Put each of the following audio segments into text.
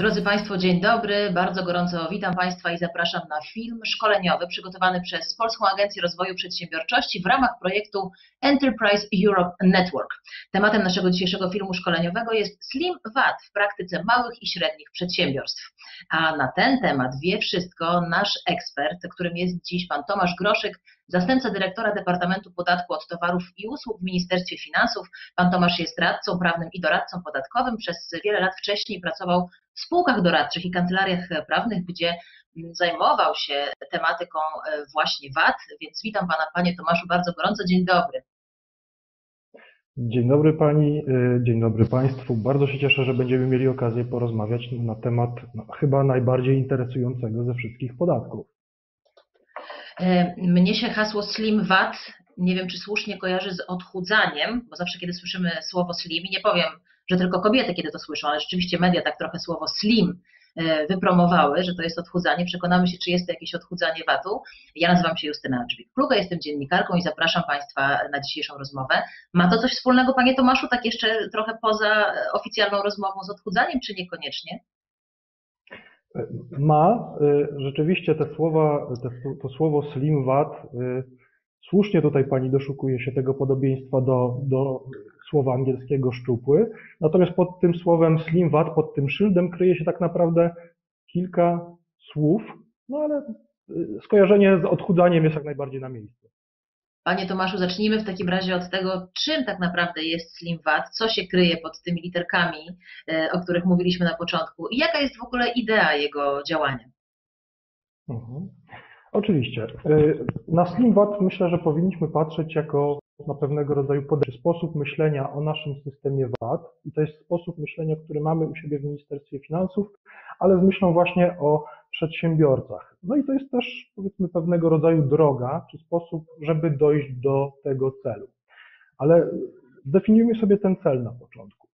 Drodzy Państwo, dzień dobry. Bardzo gorąco witam Państwa i zapraszam na film szkoleniowy przygotowany przez Polską Agencję Rozwoju Przedsiębiorczości w ramach projektu Enterprise Europe Network. Tematem naszego dzisiejszego filmu szkoleniowego jest Slim VAT w praktyce małych i średnich przedsiębiorstw. A na ten temat wie wszystko nasz ekspert, którym jest dziś pan Tomasz Groszyk, zastępca dyrektora Departamentu Podatku od Towarów i Usług w Ministerstwie Finansów. Pan Tomasz jest radcą prawnym i doradcą podatkowym. Przez wiele lat wcześniej pracował spółkach doradczych i kancelariach prawnych, gdzie mm, zajmował się tematyką e, właśnie VAT, więc witam Pana, Panie Tomaszu, bardzo gorąco. Dzień dobry. Dzień dobry Pani, e, dzień dobry Państwu. Bardzo się cieszę, że będziemy mieli okazję porozmawiać na temat no, chyba najbardziej interesującego ze wszystkich podatków. E, mnie się hasło Slim VAT, nie wiem czy słusznie kojarzy z odchudzaniem, bo zawsze kiedy słyszymy słowo slim, nie powiem, że tylko kobiety kiedy to słyszą, ale rzeczywiście media tak trochę słowo slim e, wypromowały, że to jest odchudzanie. Przekonamy się, czy jest to jakieś odchudzanie VAT-u. Ja nazywam się Justyna Drzwik-Kluga, jestem dziennikarką i zapraszam Państwa na dzisiejszą rozmowę. Ma to coś wspólnego, Panie Tomaszu, tak jeszcze trochę poza oficjalną rozmową z odchudzaniem, czy niekoniecznie? Ma. Y, rzeczywiście te słowa, te, to słowo slim VAT, słusznie tutaj pani doszukuje się tego podobieństwa do, do słowa angielskiego szczupły. Natomiast pod tym słowem slim VAT, pod tym szyldem kryje się tak naprawdę kilka słów, no ale y, skojarzenie z odchudzaniem jest jak najbardziej na miejscu. Panie Tomaszu, zacznijmy w takim razie od tego, czym tak naprawdę jest Slim VAT, co się kryje pod tymi literkami, e, o których mówiliśmy na początku i jaka jest w ogóle idea jego działania. Mhm. Oczywiście. E, na Slim VAT myślę, że powinniśmy patrzeć jako na pewnego rodzaju podejście, sposób myślenia o naszym systemie VAT i to jest sposób myślenia, który mamy u siebie w Ministerstwie Finansów, ale z myślą właśnie o przedsiębiorcach. No i to jest też powiedzmy pewnego rodzaju droga, czy sposób, żeby dojść do tego celu. Ale zdefiniujmy sobie ten cel na początku.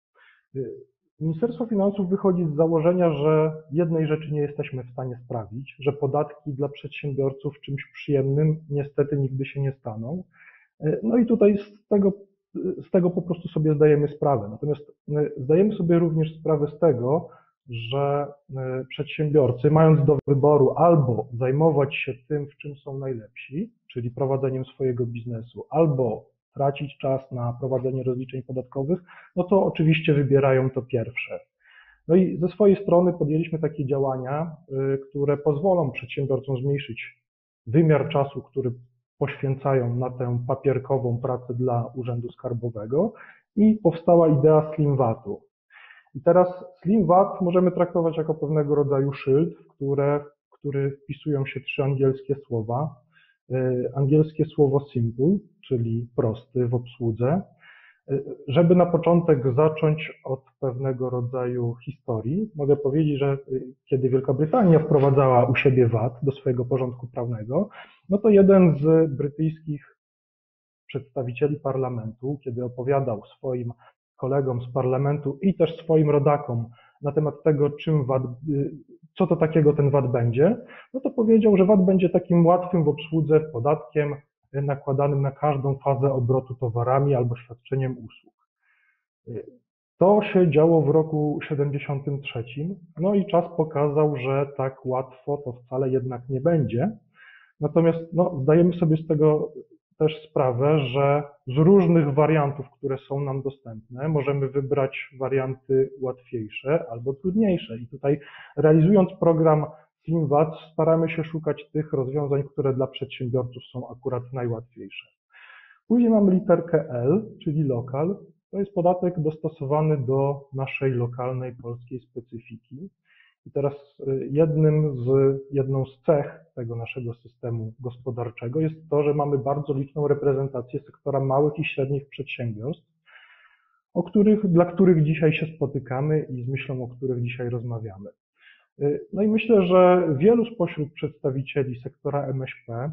Ministerstwo Finansów wychodzi z założenia, że jednej rzeczy nie jesteśmy w stanie sprawić, że podatki dla przedsiębiorców czymś przyjemnym niestety nigdy się nie staną. No i tutaj z tego, z tego po prostu sobie zdajemy sprawę. Natomiast zdajemy sobie również sprawę z tego, że e, przedsiębiorcy, mając do wyboru albo zajmować się tym, w czym są najlepsi, czyli prowadzeniem swojego biznesu, albo tracić czas na prowadzenie rozliczeń podatkowych, no to oczywiście wybierają to pierwsze. No i ze swojej strony podjęliśmy takie działania, e, które pozwolą przedsiębiorcom zmniejszyć wymiar czasu, który poświęcają na tę papierkową pracę dla Urzędu Skarbowego i powstała idea Slim VAT-u. I teraz Slim VAT możemy traktować jako pewnego rodzaju szyld, w które, w który wpisują się trzy angielskie słowa. E, angielskie słowo simple, czyli prosty w obsłudze. Żeby na początek zacząć od pewnego rodzaju historii, mogę powiedzieć, że e, kiedy Wielka Brytania wprowadzała u siebie VAT do swojego porządku prawnego, no to jeden z brytyjskich przedstawicieli parlamentu, kiedy opowiadał swoim kolegom z parlamentu i też swoim rodakom na temat tego, czym VAT, y, co to takiego ten VAT będzie, no to powiedział, że VAT będzie takim łatwym w obsłudze podatkiem nakładanym na każdą fazę obrotu towarami albo świadczeniem usług. To się działo w roku 73, no i czas pokazał, że tak łatwo to wcale jednak nie będzie. Natomiast no, zdajemy sobie z tego też sprawę, że z różnych wariantów, które są nam dostępne, możemy wybrać warianty łatwiejsze albo trudniejsze. I tutaj realizując program SlimWAT staramy się szukać tych rozwiązań, które dla przedsiębiorców są akurat najłatwiejsze. Później mamy literkę L, czyli lokal. To jest podatek dostosowany do naszej lokalnej polskiej specyfiki. I teraz y, jednym z, jedną z cech tego naszego systemu gospodarczego jest to, że mamy bardzo liczną reprezentację sektora małych i średnich przedsiębiorstw, o których, dla których dzisiaj się spotykamy i z myślą, o których dzisiaj rozmawiamy. Y, no i myślę, że wielu spośród przedstawicieli sektora MŚP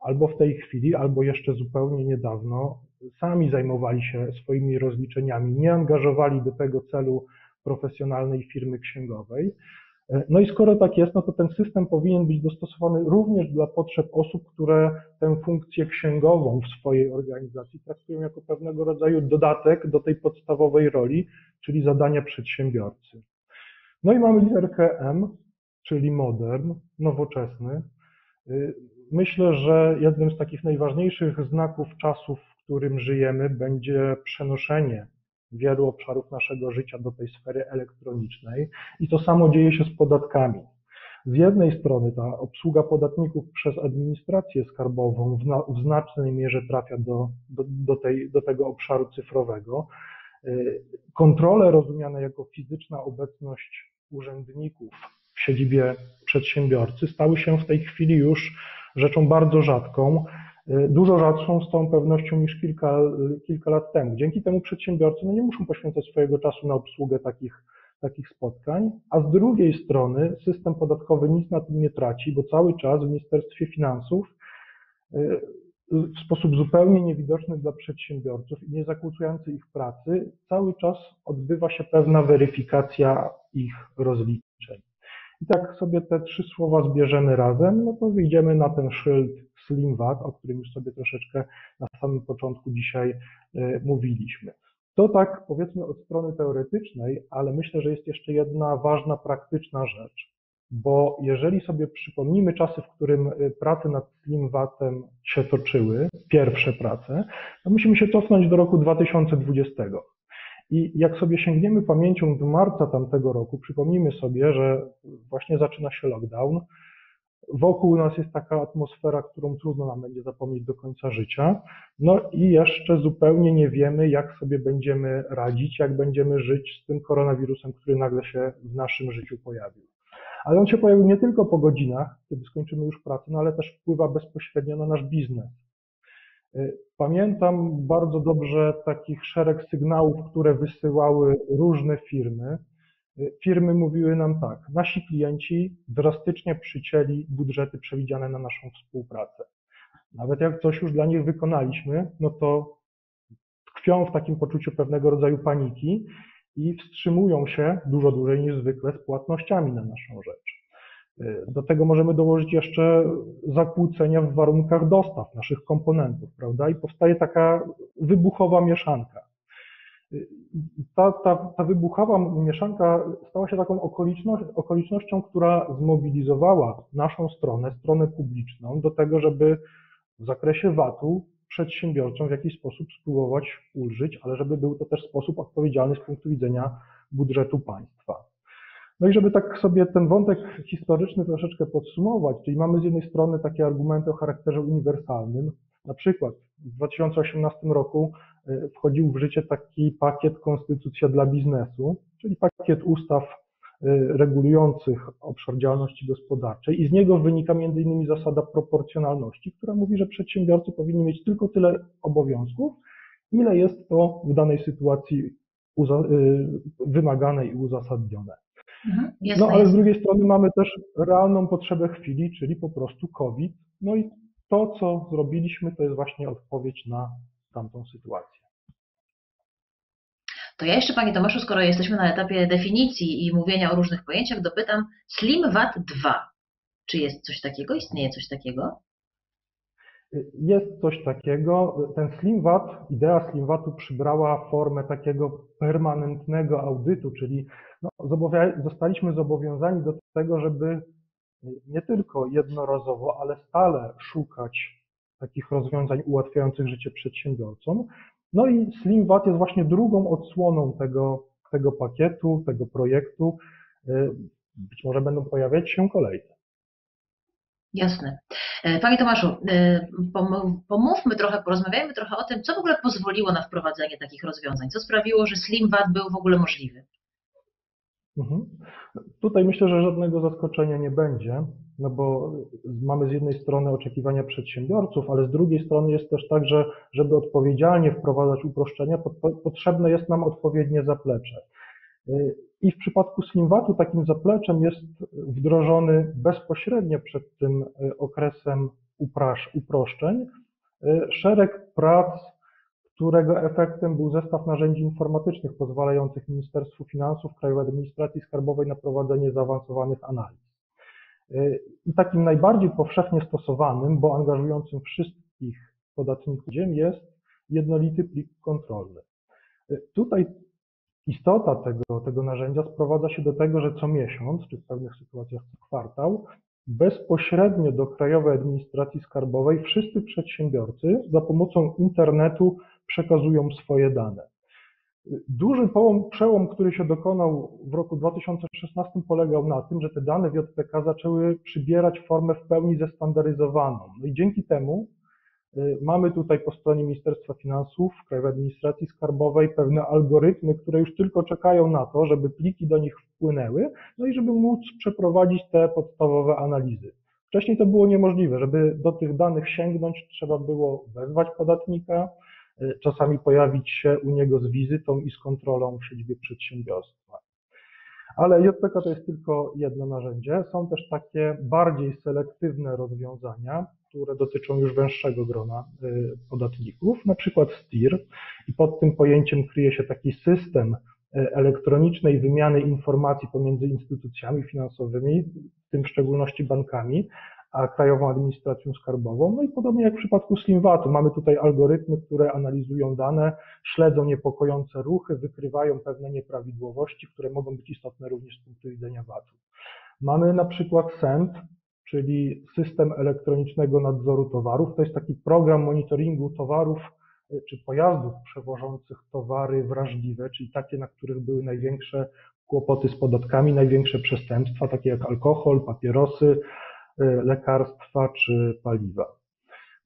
albo w tej chwili, albo jeszcze zupełnie niedawno sami zajmowali się swoimi rozliczeniami, nie angażowali do tego celu profesjonalnej firmy księgowej, no i skoro tak jest, no to ten system powinien być dostosowany również dla potrzeb osób, które tę funkcję księgową w swojej organizacji traktują jako pewnego rodzaju dodatek do tej podstawowej roli, czyli zadania przedsiębiorcy. No i mamy literkę M, czyli modern, nowoczesny. Y, Myślę, że jednym z takich najważniejszych znaków czasów, w którym żyjemy, będzie przenoszenie wielu obszarów naszego życia do tej sfery elektronicznej i to samo dzieje się z podatkami. Z jednej strony ta obsługa podatników przez administrację skarbową w, na, w znacznej mierze trafia do, do, do, tej, do tego obszaru cyfrowego. Y, Kontrole rozumiane jako fizyczna obecność urzędników w siedzibie przedsiębiorcy stały się w tej chwili już rzeczą bardzo rzadką, y, dużo rzadszą z tą pewnością niż kilka, kilka lat temu. Dzięki temu przedsiębiorcy no nie muszą poświęcać swojego czasu na obsługę takich, takich spotkań, a z drugiej strony system podatkowy nic na tym nie traci, bo cały czas w Ministerstwie Finansów y, w sposób zupełnie niewidoczny dla przedsiębiorców i nie zakłócający ich pracy, cały czas odbywa się pewna weryfikacja ich rozliczeń. I tak sobie te trzy słowa zbierzemy razem, no to wyjdziemy na ten szyld Slim VAT, o którym już sobie troszeczkę na samym początku dzisiaj y, mówiliśmy. To tak powiedzmy od strony teoretycznej, ale myślę, że jest jeszcze jedna ważna praktyczna rzecz, bo jeżeli sobie przypomnimy czasy, w którym y, prace nad Slim VAT-em się toczyły, pierwsze prace, to musimy się cofnąć do roku 2020. I jak sobie sięgniemy pamięcią do marca tamtego roku, przypomnimy sobie, że właśnie zaczyna się lockdown. Wokół nas jest taka atmosfera, którą trudno nam będzie zapomnieć do końca życia. No i jeszcze zupełnie nie wiemy, jak sobie będziemy radzić, jak będziemy żyć z tym koronawirusem, który nagle się w naszym życiu pojawił. Ale on się pojawił nie tylko po godzinach, kiedy skończymy już pracę, no ale też wpływa bezpośrednio na nasz biznes. Pamiętam bardzo dobrze takich szereg sygnałów, które wysyłały różne firmy. Firmy mówiły nam tak, nasi klienci drastycznie przycięli budżety przewidziane na naszą współpracę. Nawet jak coś już dla nich wykonaliśmy, no to tkwią w takim poczuciu pewnego rodzaju paniki i wstrzymują się dużo dłużej niż zwykle z płatnościami na naszą rzecz. Do tego możemy dołożyć jeszcze zakłócenia w warunkach dostaw naszych komponentów, prawda? I powstaje taka wybuchowa mieszanka. Ta, ta, ta wybuchowa mieszanka stała się taką okolicznością, okolicznością, która zmobilizowała naszą stronę, stronę publiczną, do tego, żeby w zakresie VAT-u przedsiębiorcom w jakiś sposób spróbować ulżyć, ale żeby był to też sposób odpowiedzialny z punktu widzenia budżetu państwa. No i żeby tak sobie ten wątek historyczny troszeczkę podsumować, czyli mamy z jednej strony takie argumenty o charakterze uniwersalnym, na przykład w 2018 roku y, wchodził w życie taki pakiet Konstytucja dla biznesu, czyli pakiet ustaw regulujących obszar działalności gospodarczej i z niego wynika między innymi zasada proporcjonalności, która mówi, że przedsiębiorcy powinni mieć tylko tyle obowiązków, ile jest to w danej sytuacji y, wymagane i uzasadnione. Mhm, No ale jest. z drugiej strony mamy też realną potrzebę chwili, czyli po prostu COVID. No i to, co zrobiliśmy, to jest właśnie odpowiedź na tamtą sytuację. To ja jeszcze, Panie Tomaszu, skoro jesteśmy na etapie definicji i mówienia o różnych pojęciach, dopytam Slim VAT 2. Czy jest coś takiego? Istnieje coś takiego? Jest coś takiego, ten Slim VAT, idea Slim VAT-u przybrała formę takiego permanentnego audytu, czyli no, zostaliśmy zobowiązani do tego, żeby nie tylko jednorazowo, ale stale szukać takich rozwiązań ułatwiających życie przedsiębiorcom. No i Slim VAT jest właśnie drugą odsłoną tego, tego pakietu, tego projektu. Być może będą pojawiać się kolejne. Jasne. E, Panie Tomaszu, e, pom- pomówmy trochę, porozmawiajmy trochę o tym, co w ogóle pozwoliło na wprowadzenie takich rozwiązań, co sprawiło, że Slim VAT był w ogóle możliwy. Mhm. Tutaj myślę, że żadnego zaskoczenia nie będzie, no bo mamy z jednej strony oczekiwania przedsiębiorców, ale z drugiej strony jest też tak, że żeby odpowiedzialnie wprowadzać uproszczenia, po- potrzebne jest nam odpowiednie zaplecze. Y, I w przypadku SlimVatu takim zapleczem jest wdrożony bezpośrednio przed tym y, okresem uprasz, uproszczeń y, szereg prac, którego efektem był zestaw narzędzi informatycznych pozwalających Ministerstwu Finansów, Krajowej Administracji Skarbowej na prowadzenie zaawansowanych analiz. Y, I takim najbardziej powszechnie stosowanym, bo angażującym wszystkich podatników jest jednolity plik kontrolny. Y, Tutaj Istota tego, tego narzędzia sprowadza się do tego, że co miesiąc, czy w pewnych sytuacjach co kwartał, bezpośrednio do Krajowej Administracji Skarbowej wszyscy przedsiębiorcy za pomocą internetu przekazują swoje dane. Duży przełom, który się dokonał w roku 2016 polegał na tym, że te dane w JPK zaczęły przybierać formę w pełni zestandaryzowaną. No i dzięki temu y, mamy tutaj po stronie Ministerstwa Finansów, Krajowej Administracji Skarbowej pewne algorytmy, które już tylko czekają na to, żeby pliki do nich wpłynęły, no i żeby móc przeprowadzić te podstawowe analizy. Wcześniej to było niemożliwe. Żeby do tych danych sięgnąć, trzeba było wezwać podatnika, czasami pojawić się u niego z wizytą i z kontrolą w siedzibie przedsiębiorstwa. Ale JPK to jest tylko jedno narzędzie. Są też takie bardziej selektywne rozwiązania, które dotyczą już węższego grona y, podatników, na przykład STIR. I pod tym pojęciem kryje się taki system y, elektronicznej wymiany informacji pomiędzy instytucjami finansowymi, w tym w szczególności bankami, Krajową Administracją Skarbową. No i podobnie jak w przypadku Slimwatu, mamy tutaj algorytmy, które analizują dane, śledzą niepokojące ruchy, wykrywają pewne nieprawidłowości, które mogą być istotne również z punktu widzenia VAT-u. Mamy na przykład SEND, czyli System Elektronicznego Nadzoru Towarów. To jest taki program monitoringu towarów y, czy pojazdów przewożących towary wrażliwe, czyli takie, na których były największe kłopoty z podatkami, największe przestępstwa, takie jak alkohol, papierosy, lekarstwa czy paliwa.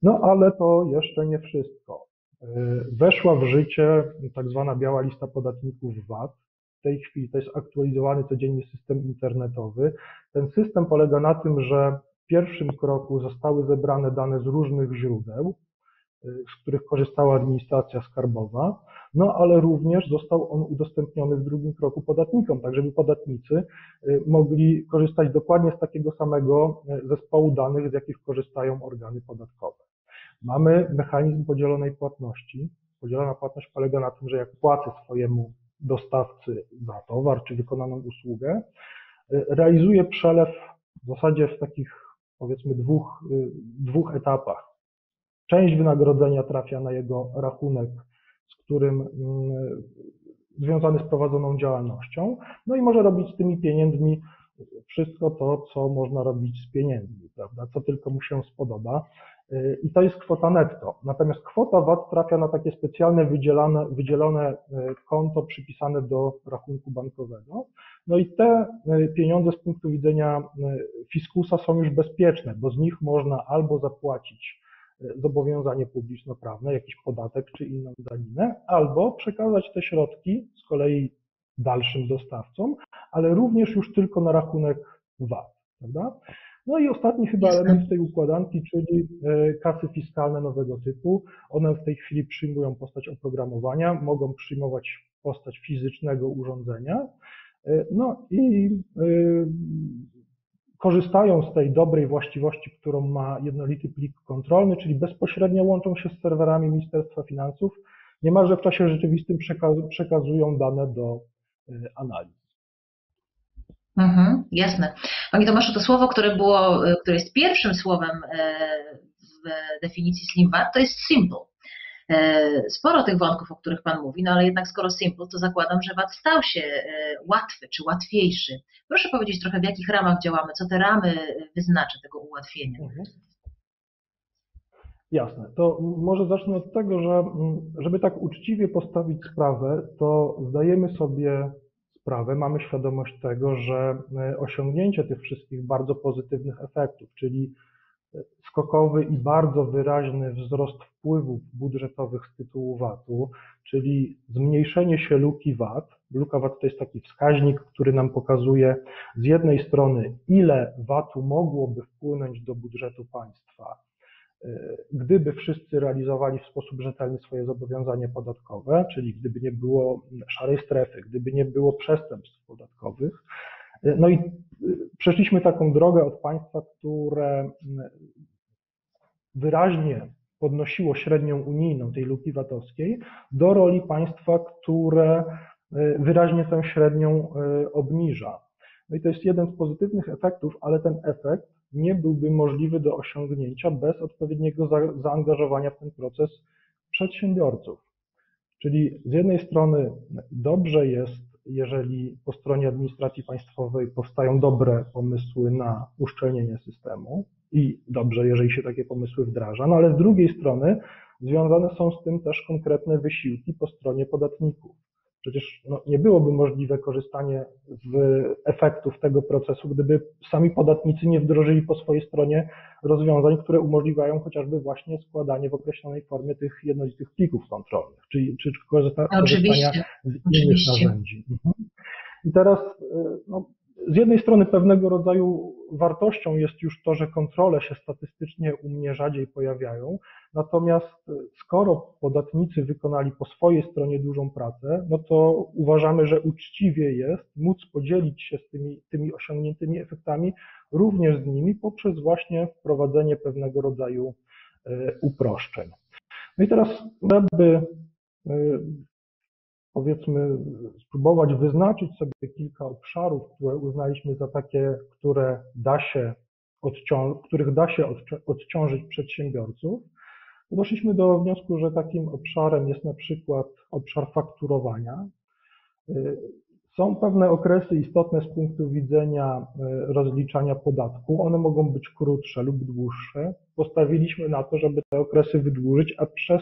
No ale to jeszcze nie wszystko. Y, Weszła w życie tak zwana biała lista podatników VAT. W tej chwili to jest aktualizowany codziennie system internetowy. Ten system polega na tym, że w pierwszym kroku zostały zebrane dane z różnych źródeł, y, z których korzystała administracja skarbowa, no ale również został on udostępniony w drugim kroku podatnikom, tak żeby podatnicy y, mogli korzystać dokładnie z takiego samego y, zespołu danych, z jakich korzystają organy podatkowe. Mamy mechanizm podzielonej płatności. Podzielona płatność polega na tym, że jak płacę swojemu dostawcy za towar czy wykonaną usługę, y, realizuję przelew w zasadzie w takich powiedzmy dwóch, y, dwóch etapach. Część wynagrodzenia trafia na jego rachunek, z którym mm, związany z prowadzoną działalnością, no i może robić z tymi pieniędzmi wszystko to, co można robić z pieniędzmi, prawda, co tylko mu się spodoba. Y, I to jest kwota netto. Natomiast kwota VAT trafia na takie specjalne wydzielone, wydzielone y, konto przypisane do rachunku bankowego. No i te y, pieniądze z punktu widzenia fiskusa są już bezpieczne, bo z nich można albo zapłacić zobowiązanie publiczno-prawne, jakiś podatek czy inną daninę, albo przekazać te środki z kolei dalszym dostawcom, ale również już tylko na rachunek VAT, prawda? No i ostatni chyba element tej układanki, czyli e, kasy fiskalne nowego typu. One w tej chwili przyjmują postać oprogramowania, mogą przyjmować postać fizycznego urządzenia. E, No i e, korzystają z tej dobrej właściwości, którą ma jednolity plik kontrolny, czyli bezpośrednio łączą się z serwerami Ministerstwa Finansów, niemalże w czasie rzeczywistym przeka- przekazują dane do e, analiz. Mhm, jasne. Panie Tomaszu, to słowo, które było, y, które jest pierwszym słowem e, w definicji SlimVat, to jest simple. E, Sporo tych wątków, o których Pan mówi, no ale jednak skoro simple, to zakładam, że VAT stał się e, łatwy czy łatwiejszy. Proszę powiedzieć trochę, w jakich ramach działamy, co te ramy wyznacza tego ułatwienia. Mhm. Jasne. To może zacznę od tego, że żeby tak uczciwie postawić sprawę, to zdajemy sobie sprawę, mamy świadomość tego, że e, osiągnięcie tych wszystkich bardzo pozytywnych efektów, czyli e, skokowy i bardzo wyraźny wzrost wpływów budżetowych z tytułu VAT-u, czyli zmniejszenie się luki VAT. Luka VAT to jest taki wskaźnik, który nam pokazuje z jednej strony, ile VAT-u mogłoby wpłynąć do budżetu państwa, e, gdyby wszyscy realizowali w sposób rzetelny swoje zobowiązania podatkowe, czyli gdyby nie było szarej strefy, gdyby nie było przestępstw podatkowych. No i e, przeszliśmy taką drogę od państwa, które m, wyraźnie podnosiło średnią unijną tej luki VAT-owskiej do roli państwa, które e, wyraźnie tę średnią e, obniża. No i to jest jeden z pozytywnych efektów, ale ten efekt nie byłby możliwy do osiągnięcia bez odpowiedniego za- zaangażowania w ten proces przedsiębiorców. Czyli z jednej strony dobrze jest, jeżeli po stronie administracji państwowej powstają dobre pomysły na uszczelnienie systemu i dobrze, jeżeli się takie pomysły wdraża, no ale z drugiej strony związane są z tym też konkretne wysiłki po stronie podatników. Przecież no, nie byłoby możliwe korzystanie z efektów tego procesu, gdyby sami podatnicy nie wdrożyli po swojej stronie rozwiązań, które umożliwiają chociażby właśnie składanie w określonej formie tych jednolitych plików kontrolnych, czy, czy korzysta, korzystania z innych oczywiście. narzędzi. Mhm. I teraz y, no, z jednej strony pewnego rodzaju wartością jest już to, że kontrole się statystycznie u mnie rzadziej pojawiają, natomiast y, skoro podatnicy wykonali po swojej stronie dużą pracę, no to uważamy, że uczciwie jest móc podzielić się z tymi, tymi osiągniętymi efektami również z nimi poprzez właśnie wprowadzenie pewnego rodzaju y, uproszczeń. No i teraz, żeby y, powiedzmy, spróbować wyznaczyć sobie kilka obszarów, które uznaliśmy za takie, które da się odcią- których da się odci- odciążyć przedsiębiorców, doszliśmy do wniosku, że takim obszarem jest na przykład obszar fakturowania. Są pewne okresy istotne z punktu widzenia y, rozliczania podatku. One mogą być krótsze lub dłuższe. Postawiliśmy na to, żeby te okresy wydłużyć, a przez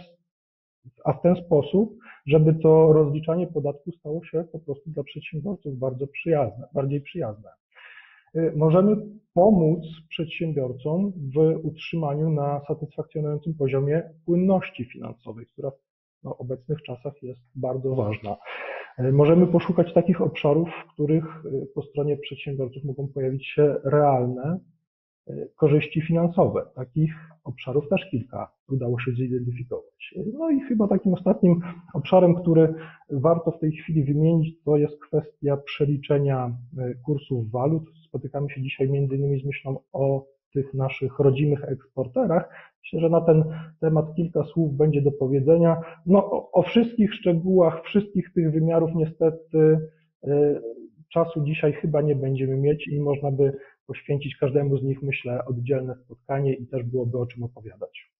a w ten sposób, żeby to rozliczanie podatku stało się po prostu dla przedsiębiorców bardzo przyjazne, bardziej przyjazne. Y, Możemy pomóc przedsiębiorcom w utrzymaniu na satysfakcjonującym poziomie płynności finansowej, która w no, obecnych czasach jest bardzo ważna. Y, Możemy poszukać takich obszarów, w których y, po stronie przedsiębiorców mogą pojawić się realne korzyści finansowe. Takich obszarów też kilka udało się zidentyfikować. No i chyba takim ostatnim obszarem, który warto w tej chwili wymienić, to jest kwestia przeliczenia y, kursów walut. Spotykamy się dzisiaj między innymi z myślą o tych naszych rodzimych eksporterach. Myślę, że na ten temat kilka słów będzie do powiedzenia. No, o, o wszystkich szczegółach, wszystkich tych wymiarów niestety y, czasu dzisiaj chyba nie będziemy mieć i można by poświęcić każdemu z nich, myślę, oddzielne spotkanie i też byłoby o czym opowiadać.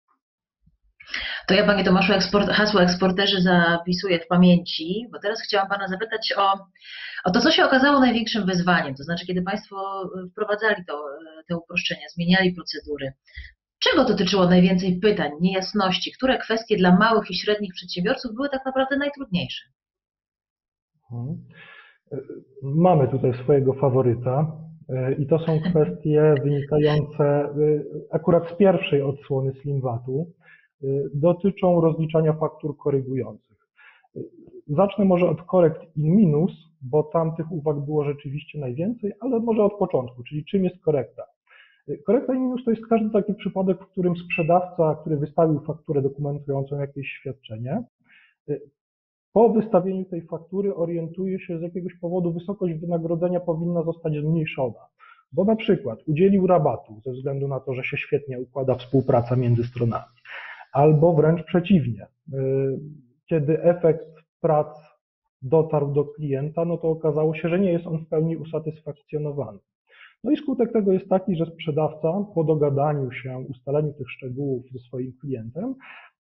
To ja, Panie Tomaszu, eksport, hasło eksporterzy zapisuję w pamięci, bo teraz chciałam Pana zapytać o, o to, co się okazało największym wyzwaniem, to znaczy, kiedy Państwo wprowadzali to, te uproszczenia, zmieniali procedury. Czego dotyczyło najwięcej pytań, niejasności? Które kwestie dla małych i średnich przedsiębiorców były tak naprawdę najtrudniejsze? Mhm. Mamy tutaj swojego faworyta i to są kwestie wynikające y, akurat z pierwszej odsłony SlimVatu. Y, Dotyczą rozliczania faktur korygujących. Zacznę może od korekt in minus, bo tam tych uwag było rzeczywiście najwięcej, ale może od początku, czyli czym jest korekta. Korekta in minus to jest każdy taki przypadek, w którym sprzedawca, który wystawił fakturę dokumentującą jakieś świadczenie, po wystawieniu tej faktury orientuje się z jakiegoś powodu wysokość wynagrodzenia powinna zostać zmniejszona. Bo na przykład udzielił rabatu ze względu na to, że się świetnie układa współpraca między stronami. Albo wręcz przeciwnie, y, kiedy efekt prac dotarł do klienta, no to okazało się, że nie jest on w pełni usatysfakcjonowany. No i skutek tego jest taki, że sprzedawca po dogadaniu się, ustaleniu tych szczegółów ze swoim klientem,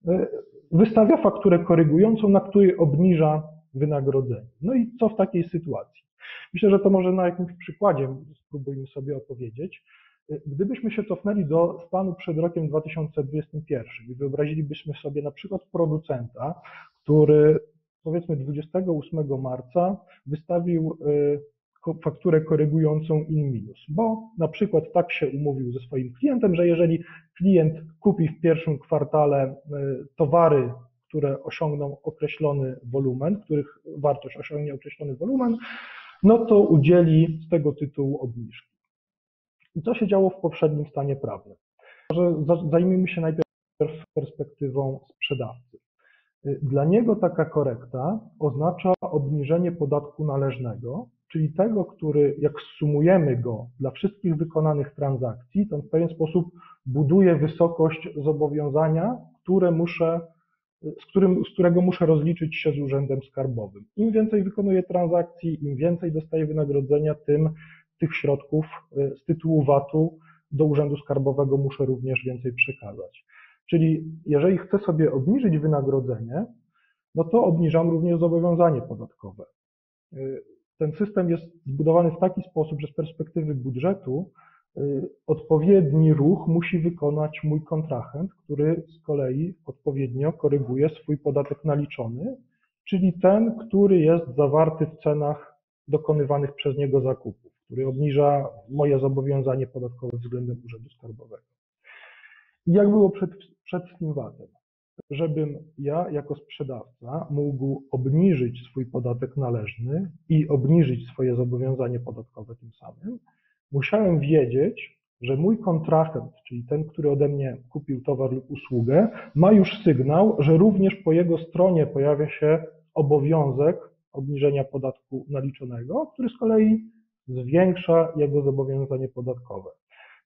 y, wystawia fakturę korygującą, na której obniża wynagrodzenie. No i co w takiej sytuacji? Myślę, że to może na jakimś przykładzie spróbujmy sobie opowiedzieć. Y, Gdybyśmy się cofnęli do stanu przed rokiem 2021 i wyobrazilibyśmy sobie na przykład producenta, który powiedzmy 28 marca wystawił y, fakturę korygującą in minus, bo na przykład tak się umówił ze swoim klientem, że jeżeli klient kupi w pierwszym kwartale y, towary, które osiągną określony wolumen, których wartość osiągnie określony wolumen, no to udzieli z tego tytułu obniżki. I co się działo w poprzednim stanie prawnym? Może za- zajmijmy się najpierw perspektywą sprzedawcy. Y, Dla niego taka korekta oznacza obniżenie podatku należnego, czyli tego, który jak sumujemy go dla wszystkich wykonanych transakcji, to w pewien sposób buduje wysokość zobowiązania, które muszę, z, którym, z którego muszę rozliczyć się z urzędem skarbowym. Im więcej wykonuję transakcji, im więcej dostaję wynagrodzenia, tym tych środków y, z tytułu VAT-u do urzędu skarbowego muszę również więcej przekazać. Czyli jeżeli chcę sobie obniżyć wynagrodzenie, no to obniżam również zobowiązanie podatkowe. Ten system jest zbudowany w taki sposób, że z perspektywy budżetu y, odpowiedni ruch musi wykonać mój kontrahent, który z kolei odpowiednio koryguje swój podatek naliczony, czyli ten, który jest zawarty w cenach dokonywanych przez niego zakupów, który obniża moje zobowiązanie podatkowe względem Urzędu Skarbowego. I jak było przed, przed Slimwatem? Żebym ja jako sprzedawca mógł obniżyć swój podatek należny i obniżyć swoje zobowiązanie podatkowe tym samym, musiałem wiedzieć, że mój kontrahent, czyli ten, który ode mnie kupił towar lub usługę, ma już sygnał, że również po jego stronie pojawia się obowiązek obniżenia podatku naliczonego, który z kolei zwiększa jego zobowiązanie podatkowe.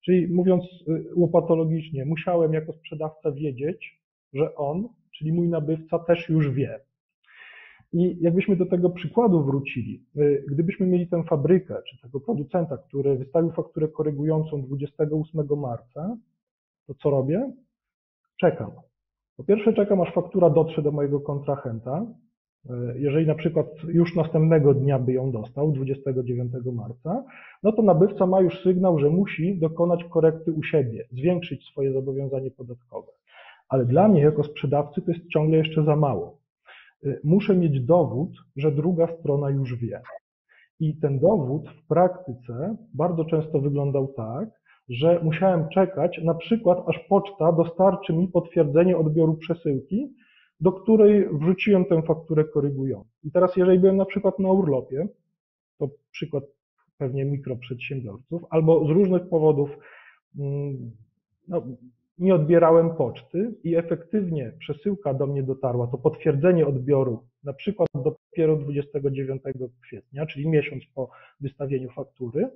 Czyli mówiąc y, łopatologicznie, musiałem jako sprzedawca wiedzieć, że on, czyli mój nabywca, też już wie. I jakbyśmy do tego przykładu wrócili, y, gdybyśmy mieli tę fabrykę, czy tego producenta, który wystawił fakturę korygującą 28 marca, to co robię? Czekam. Po pierwsze czekam, aż faktura dotrze do mojego kontrahenta. Y, Jeżeli na przykład już następnego dnia by ją dostał, 29 marca, no to nabywca ma już sygnał, że musi dokonać korekty u siebie, zwiększyć swoje zobowiązanie podatkowe. Ale dla mnie jako sprzedawcy to jest ciągle jeszcze za mało. Y, Muszę mieć dowód, że druga strona już wie. I ten dowód w praktyce bardzo często wyglądał tak, że musiałem czekać, na przykład aż poczta dostarczy mi potwierdzenie odbioru przesyłki, do której wrzuciłem tę fakturę korygującą. I teraz, jeżeli byłem na przykład na urlopie, to przykład pewnie mikroprzedsiębiorców, albo z różnych powodów mm, no, nie odbierałem poczty i efektywnie przesyłka do mnie dotarła, to potwierdzenie odbioru, na przykład dopiero 29 kwietnia, czyli miesiąc po wystawieniu faktury,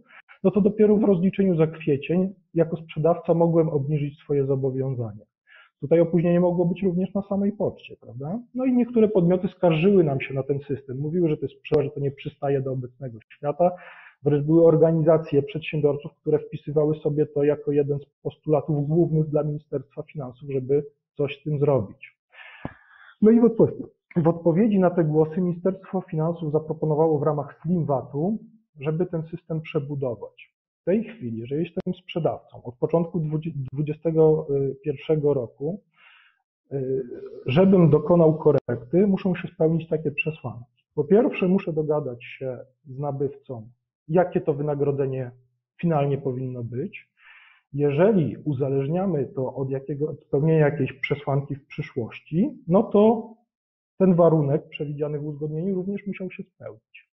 no to dopiero w rozliczeniu za kwiecień jako sprzedawca mogłem obniżyć swoje zobowiązania. Tutaj opóźnienie mogło być również na samej poczcie, prawda? No i niektóre podmioty skarżyły nam się na ten system, mówiły, że to jest przeład, że to nie przystaje do obecnego świata. Wręcz były organizacje przedsiębiorców, które wpisywały sobie to jako jeden z postulatów głównych dla Ministerstwa Finansów, żeby coś z tym zrobić. No i w odpowiedzi, w odpowiedzi na te głosy Ministerstwo Finansów zaproponowało w ramach Slim VAT-u, żeby ten system przebudować. W tej chwili, jeżeli jestem sprzedawcą od początku 2021 roku, y, żebym dokonał korekty, muszą się spełnić takie przesłanki. Po pierwsze, muszę dogadać się z nabywcą, jakie to wynagrodzenie finalnie powinno być. Jeżeli uzależniamy to od, jakiego, spełnienia jakiejś przesłanki w przyszłości, no to ten warunek przewidziany w uzgodnieniu również musiał się spełnić.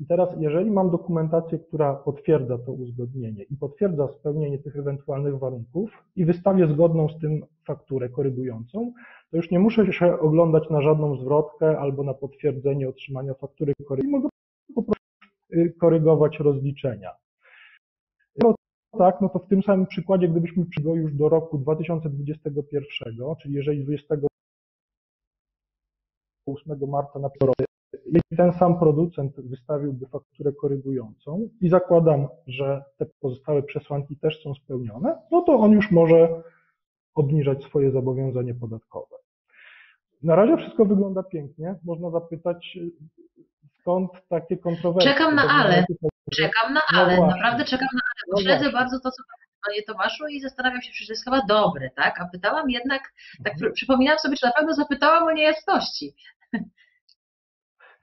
I teraz, jeżeli mam dokumentację, która potwierdza to uzgodnienie i potwierdza spełnienie tych ewentualnych warunków i wystawię zgodną z tym fakturę korygującą, to już nie muszę się oglądać na żadną zwrotkę albo na potwierdzenie otrzymania faktury korygującej, mogę po prostu y, korygować rozliczenia. No tak, no to w tym samym przykładzie, gdybyśmy przyszli już do roku 2021, czyli jeżeli 28 marca na jeśli ten sam producent wystawiłby fakturę korygującą i zakładam, że te pozostałe przesłanki też są spełnione, no to on już może obniżać swoje zobowiązanie podatkowe. Na razie wszystko wygląda pięknie. Można zapytać, skąd takie kontrowersje? Czekam na Bo ale. Czekam na No ale, właśnie. naprawdę czekam na ale. No Śledzę bardzo to, co panie Tomaszu i zastanawiam się, czy to jest chyba dobre, tak? A pytałam jednak, tak Mhm. przy- przypominam sobie, czy na pewno zapytałam o niejasności.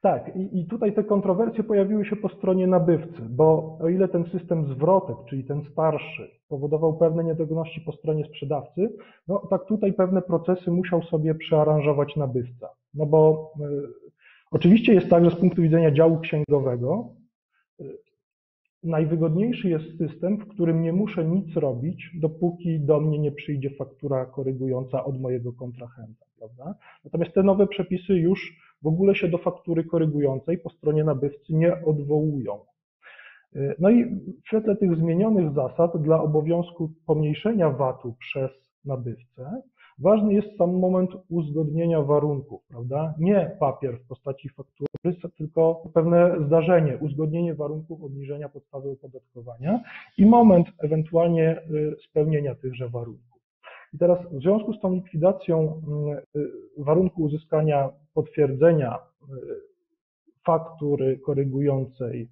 Tak, i, i tutaj te kontrowersje pojawiły się po stronie nabywcy, bo o ile ten system zwrotek, czyli ten starszy, powodował pewne niedogodności po stronie sprzedawcy, no tak tutaj pewne procesy musiał sobie przearanżować nabywca. No bo y, oczywiście jest tak, że z punktu widzenia działu księgowego y, najwygodniejszy jest system, w którym nie muszę nic robić, dopóki do mnie nie przyjdzie faktura korygująca od mojego kontrahenta, prawda? Natomiast te nowe przepisy już w ogóle się do faktury korygującej po stronie nabywcy nie odwołują. Y, No i w świetle tych zmienionych zasad dla obowiązku pomniejszenia VAT-u przez nabywcę ważny jest sam moment uzgodnienia warunków, prawda? Nie papier w postaci faktury, tylko pewne zdarzenie, uzgodnienie warunków obniżenia podstawy opodatkowania i moment ewentualnie y, spełnienia tychże warunków. I teraz w związku z tą likwidacją mm, y, warunku uzyskania potwierdzenia y, faktury korygującej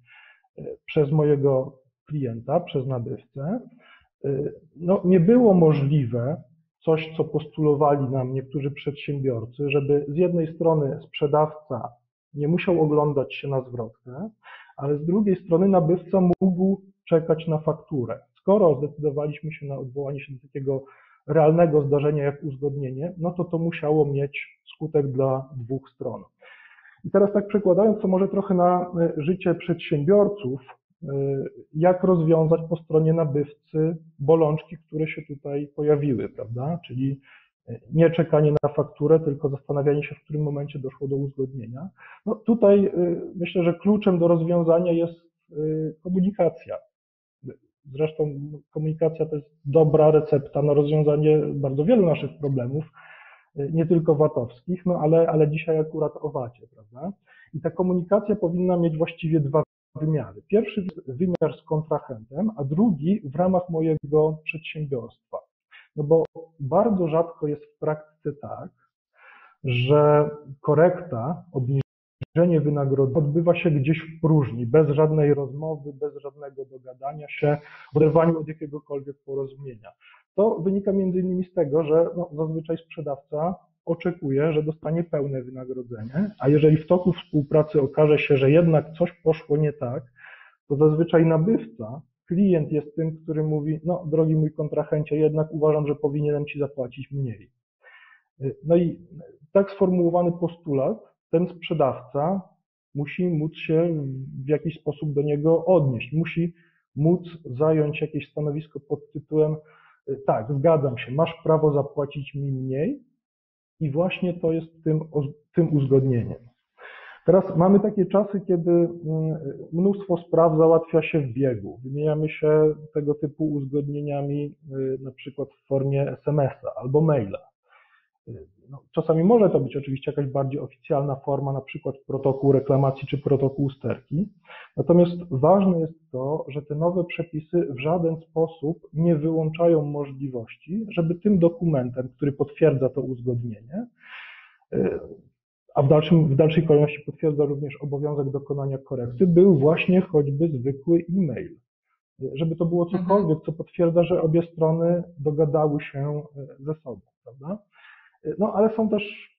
y, przez mojego klienta, przez nabywcę, no, nie było możliwe coś, co postulowali nam niektórzy przedsiębiorcy, żeby z jednej strony sprzedawca nie musiał oglądać się na zwrotkę, ale z drugiej strony nabywca mógł czekać na fakturę. Skoro zdecydowaliśmy się na odwołanie się do takiego realnego zdarzenia jak uzgodnienie, no to to musiało mieć skutek dla dwóch stron. I teraz tak przekładając to może trochę na e, życie przedsiębiorców, jak rozwiązać po stronie nabywcy bolączki, które się tutaj pojawiły, prawda? Czyli e, nie czekanie na fakturę, tylko zastanawianie się, w którym momencie doszło do uzgodnienia. No tutaj myślę, że kluczem do rozwiązania jest komunikacja. Zresztą komunikacja to jest dobra recepta na rozwiązanie bardzo wielu naszych problemów, nie tylko VAT-owskich, no ale, ale dzisiaj akurat o VAT-ie, prawda? I ta komunikacja powinna mieć właściwie dwa wymiary. Pierwszy wymiar z kontrahentem, a drugi w ramach mojego przedsiębiorstwa. No bo bardzo rzadko jest w praktyce tak, że korekta, obniżenie wynagrodzenia odbywa się gdzieś w próżni, bez żadnej rozmowy, bez żadnego dogadania się, w oderwaniu od jakiegokolwiek porozumienia. To wynika między innymi z tego, że no, zazwyczaj sprzedawca oczekuje, że dostanie pełne wynagrodzenie, a jeżeli w toku współpracy okaże się, że jednak coś poszło nie tak, to zazwyczaj nabywca, klient jest tym, który mówi, no drogi mój kontrahencie, jednak uważam, że powinienem Ci zapłacić mniej. No i tak sformułowany postulat ten sprzedawca musi móc się w jakiś sposób do niego odnieść, musi móc zająć jakieś stanowisko pod tytułem tak, zgadzam się, masz prawo zapłacić mi mniej i właśnie to jest tym, tym uzgodnieniem. Teraz mamy takie czasy, kiedy mm, mnóstwo spraw załatwia się w biegu. Wymieniamy się tego typu uzgodnieniami y, na przykład w formie SMS-a albo maila. No, czasami może to być oczywiście jakaś bardziej oficjalna forma, na przykład protokół reklamacji czy protokół sterki. Natomiast ważne jest to, że te nowe przepisy w żaden sposób nie wyłączają możliwości, żeby tym dokumentem, który potwierdza to uzgodnienie, y, a w, dalszym, w dalszej kolejności potwierdza również obowiązek dokonania korekty, był właśnie choćby zwykły e-mail. Żeby to było mhm. cokolwiek, co potwierdza, że obie strony dogadały się y, ze sobą, prawda? No ale są też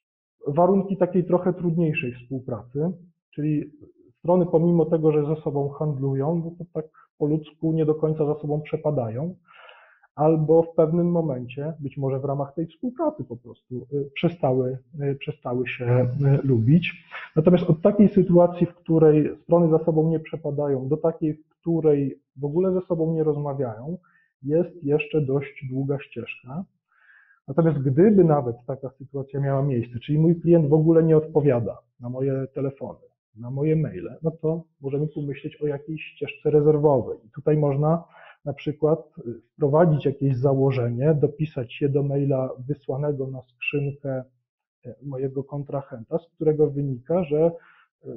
warunki takiej trochę trudniejszej współpracy, czyli strony pomimo tego, że ze sobą handlują, no to tak po ludzku nie do końca za sobą przepadają, albo w pewnym momencie, być może w ramach tej współpracy po prostu y, przestały, y, przestały się y, lubić. Natomiast od takiej sytuacji, w której strony za sobą nie przepadają, do takiej, w której w ogóle ze sobą nie rozmawiają, jest jeszcze dość długa ścieżka. Natomiast gdyby nawet taka sytuacja miała miejsce, czyli mój klient w ogóle nie odpowiada na moje telefony, na moje maile, no to możemy pomyśleć o jakiejś ścieżce rezerwowej. I tutaj można na przykład y, wprowadzić jakieś założenie, dopisać je do maila wysłanego na skrzynkę y, mojego kontrahenta, z którego wynika, że y,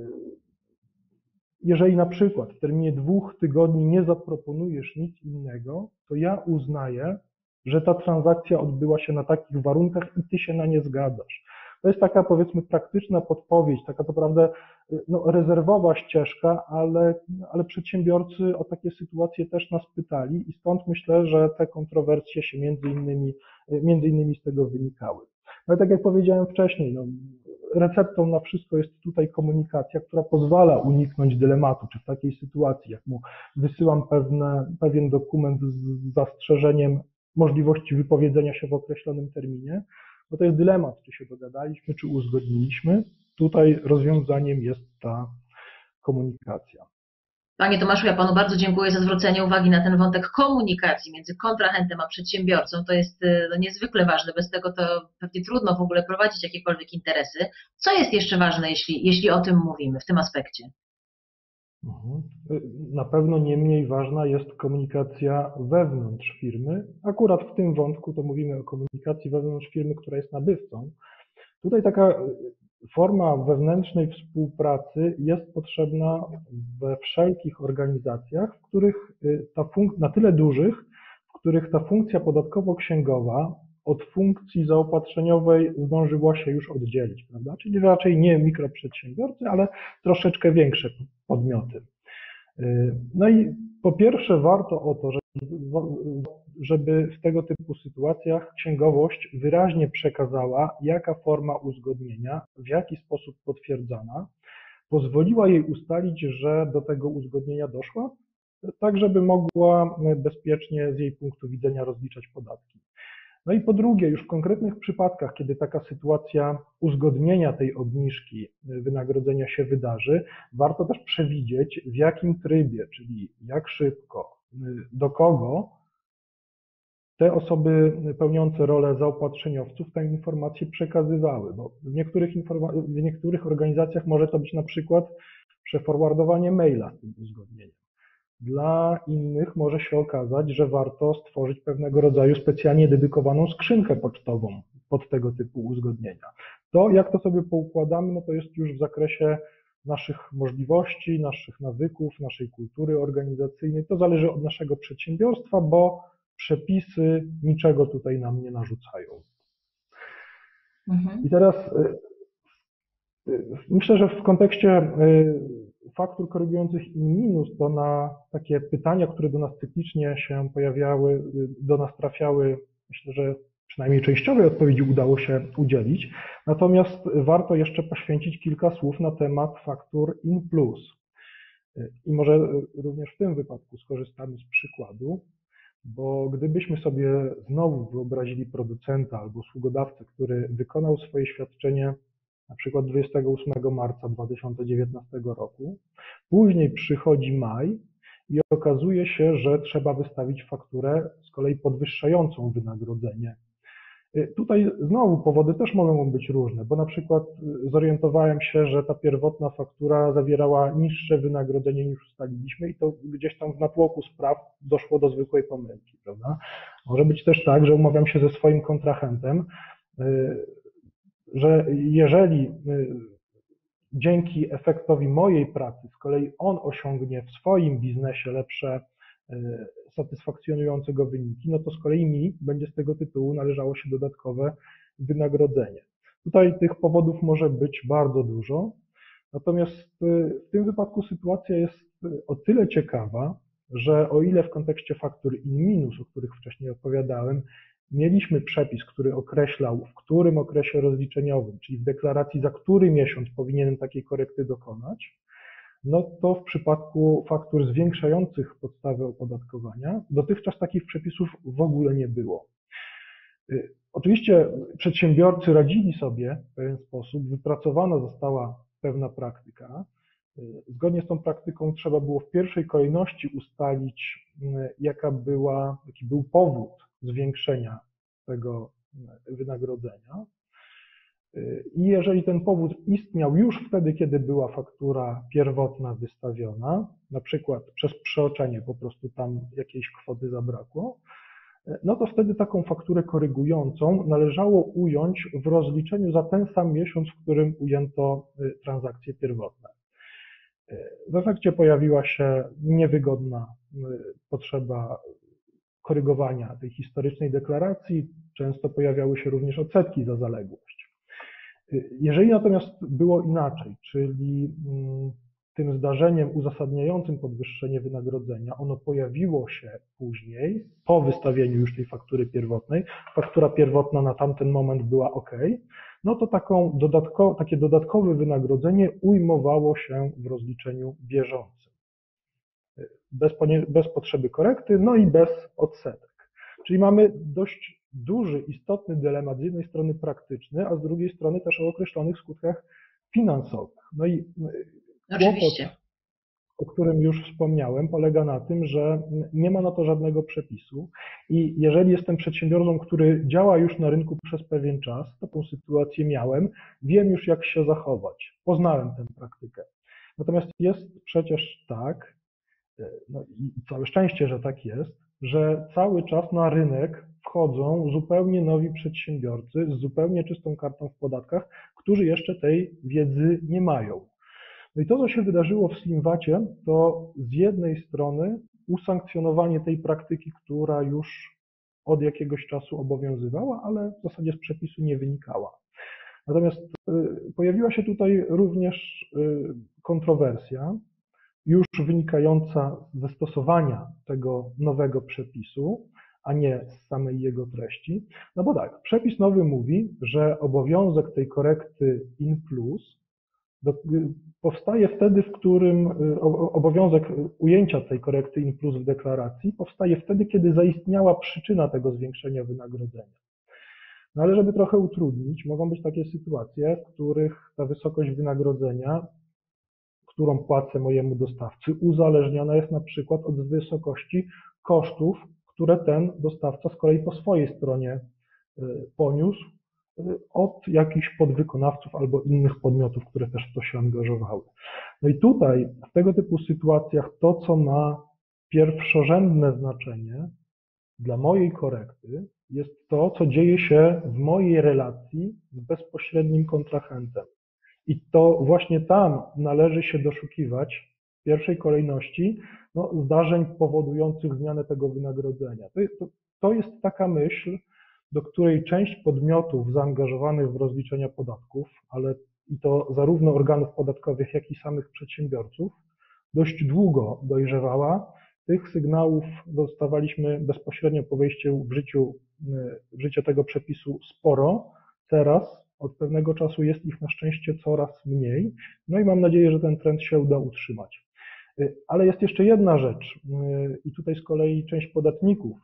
jeżeli na przykład w terminie dwóch tygodni nie zaproponujesz nic innego, to ja uznaję, że ta transakcja odbyła się na takich warunkach i ty się na nie zgadzasz. To jest taka powiedzmy praktyczna podpowiedź, taka to prawda no, rezerwowa ścieżka, ale, ale przedsiębiorcy o takie sytuacje też nas pytali i stąd myślę, że te kontrowersje się między innymi, między innymi z tego wynikały. Ale tak jak powiedziałem wcześniej, no, receptą na wszystko jest tutaj komunikacja, która pozwala uniknąć dylematu, czy w takiej sytuacji, jak mu wysyłam pewne, pewien dokument z zastrzeżeniem możliwości wypowiedzenia się w określonym terminie, bo to jest dylemat, czy się dogadaliśmy, czy uzgodniliśmy. Tutaj rozwiązaniem jest ta komunikacja. Panie Tomaszu, ja Panu bardzo dziękuję za zwrócenie uwagi na ten wątek komunikacji między kontrahentem a przedsiębiorcą. To jest y, no, niezwykle ważne. Bez tego to pewnie trudno w ogóle prowadzić jakiekolwiek interesy. Co jest jeszcze ważne, jeśli, jeśli o tym mówimy w tym aspekcie? Mhm. Na pewno nie mniej ważna jest komunikacja wewnątrz firmy. Akurat w tym wątku to mówimy o komunikacji wewnątrz firmy, która jest nabywcą. Tutaj taka forma wewnętrznej współpracy jest potrzebna we wszelkich organizacjach, w których y, ta funk- na tyle dużych, w których ta funkcja podatkowo-księgowa od funkcji zaopatrzeniowej zdążyła się już oddzielić, prawda? Czyli raczej nie mikroprzedsiębiorcy, ale troszeczkę większe podmioty. No i po pierwsze warto o to, żeby w tego typu sytuacjach księgowość wyraźnie przekazała, jaka forma uzgodnienia, w jaki sposób potwierdzana, pozwoliła jej ustalić, że do tego uzgodnienia doszła, tak żeby mogła bezpiecznie z jej punktu widzenia rozliczać podatki. No i po drugie, już w konkretnych przypadkach, kiedy taka sytuacja uzgodnienia tej obniżki wynagrodzenia się wydarzy, warto też przewidzieć, w jakim trybie, czyli jak szybko, do kogo te osoby pełniące rolę zaopatrzeniowców tę informację przekazywały, bo w niektórych, w niektórych organizacjach może to być na przykład przeforwardowanie maila z tym uzgodnieniem. Dla innych może się okazać, że warto stworzyć pewnego rodzaju specjalnie dedykowaną skrzynkę pocztową pod tego typu uzgodnienia. To, jak to sobie poukładamy, no to jest już w zakresie naszych możliwości, naszych nawyków, naszej kultury organizacyjnej. To zależy od naszego przedsiębiorstwa, bo przepisy niczego tutaj nam nie narzucają. Mhm. I teraz y, y, myślę, że w kontekście y, faktur korygujących in minus, to na takie pytania, które do nas cyklicznie się pojawiały, do nas trafiały, myślę, że przynajmniej częściowej odpowiedzi udało się udzielić. Natomiast warto jeszcze poświęcić kilka słów na temat faktur in plus. I może również w tym wypadku skorzystamy z przykładu, bo gdybyśmy sobie znowu wyobrazili producenta albo usługodawcę, który wykonał swoje świadczenie na przykład 28 marca 2019 roku. Później przychodzi maj i okazuje się, że trzeba wystawić fakturę z kolei podwyższającą wynagrodzenie. Y, tutaj znowu powody też mogą być różne, bo na przykład y, zorientowałem się, że ta pierwotna faktura zawierała niższe wynagrodzenie niż ustaliliśmy i to gdzieś tam w natłoku spraw doszło do zwykłej pomyłki, prawda? Może być też tak, że umawiam się ze swoim kontrahentem, y, że jeżeli y, dzięki efektowi mojej pracy z kolei on osiągnie w swoim biznesie lepsze, y, satysfakcjonujące go wyniki, no to z kolei mi będzie z tego tytułu należało się dodatkowe wynagrodzenie. Tutaj tych powodów może być bardzo dużo, natomiast y, w tym wypadku sytuacja jest o tyle ciekawa, że o ile w kontekście faktur in minus, o których wcześniej opowiadałem, mieliśmy przepis, który określał, w którym okresie rozliczeniowym, czyli w deklaracji, za który miesiąc powinienem takiej korekty dokonać, no to w przypadku faktur zwiększających podstawę opodatkowania, dotychczas takich przepisów w ogóle nie było. Y, oczywiście przedsiębiorcy radzili sobie w pewien sposób, wypracowana została pewna praktyka. Y, zgodnie z tą praktyką trzeba było w pierwszej kolejności ustalić, y, jaka była, jaki był powód zwiększenia tego wynagrodzenia. I jeżeli ten powód istniał już wtedy, kiedy była faktura pierwotna wystawiona, na przykład przez przeoczenie po prostu tam jakiejś kwoty zabrakło, no to wtedy taką fakturę korygującą należało ująć w rozliczeniu za ten sam miesiąc, w którym ujęto transakcje pierwotne. W efekcie pojawiła się niewygodna potrzeba korygowania tej historycznej deklaracji. Często pojawiały się również odsetki za zaległość. Jeżeli natomiast było inaczej, czyli mm, tym zdarzeniem uzasadniającym podwyższenie wynagrodzenia, ono pojawiło się później, po wystawieniu już tej faktury pierwotnej, faktura pierwotna na tamten moment była ok, no to taką dodatko, takie dodatkowe wynagrodzenie ujmowało się w rozliczeniu bieżącym bez, bez potrzeby korekty, no i bez odsetek. Czyli mamy dość duży, istotny dylemat, z jednej strony praktyczny, a z drugiej strony też o określonych skutkach finansowych. No i Oczywiście. kłopot, o którym już wspomniałem, polega na tym, że nie ma na to żadnego przepisu i jeżeli jestem przedsiębiorcą, który działa już na rynku przez pewien czas, taką sytuację miałem, wiem już jak się zachować, poznałem tę praktykę. Natomiast jest przecież tak, no i całe szczęście, że tak jest, że cały czas na rynek wchodzą zupełnie nowi przedsiębiorcy z zupełnie czystą kartą w podatkach, którzy jeszcze tej wiedzy nie mają. No i to, co się wydarzyło w Slimwacie, to z jednej strony usankcjonowanie tej praktyki, która już od jakiegoś czasu obowiązywała, ale w zasadzie z przepisu nie wynikała. Natomiast y, pojawiła się tutaj również y, kontrowersja, już wynikająca ze stosowania tego nowego przepisu, a nie z samej jego treści. No bo tak, przepis nowy mówi, że obowiązek tej korekty in plus do, powstaje wtedy, w którym obowiązek ujęcia tej korekty in plus w deklaracji powstaje wtedy, kiedy zaistniała przyczyna tego zwiększenia wynagrodzenia. No ale żeby trochę utrudnić, mogą być takie sytuacje, w których ta wysokość wynagrodzenia, którą płacę mojemu dostawcy, uzależniona jest na przykład od wysokości kosztów, które ten dostawca z kolei po swojej stronie y, poniósł y, od jakichś podwykonawców albo innych podmiotów, które też w to się angażowały. No i tutaj w tego typu sytuacjach to, co ma pierwszorzędne znaczenie dla mojej korekty, jest to, co dzieje się w mojej relacji z bezpośrednim kontrahentem. I to właśnie tam należy się doszukiwać w pierwszej kolejności no, zdarzeń powodujących zmianę tego wynagrodzenia. To, to, to jest taka myśl, do której część podmiotów zaangażowanych w rozliczenia podatków, ale i to zarówno organów podatkowych, jak i samych przedsiębiorców, dość długo dojrzewała. Tych sygnałów dostawaliśmy bezpośrednio po wejściu w, życiu, w życie tego przepisu sporo. Teraz od pewnego czasu jest ich na szczęście coraz mniej. No i mam nadzieję, że ten trend się uda utrzymać. Ale jest jeszcze jedna rzecz, i tutaj z kolei część podatników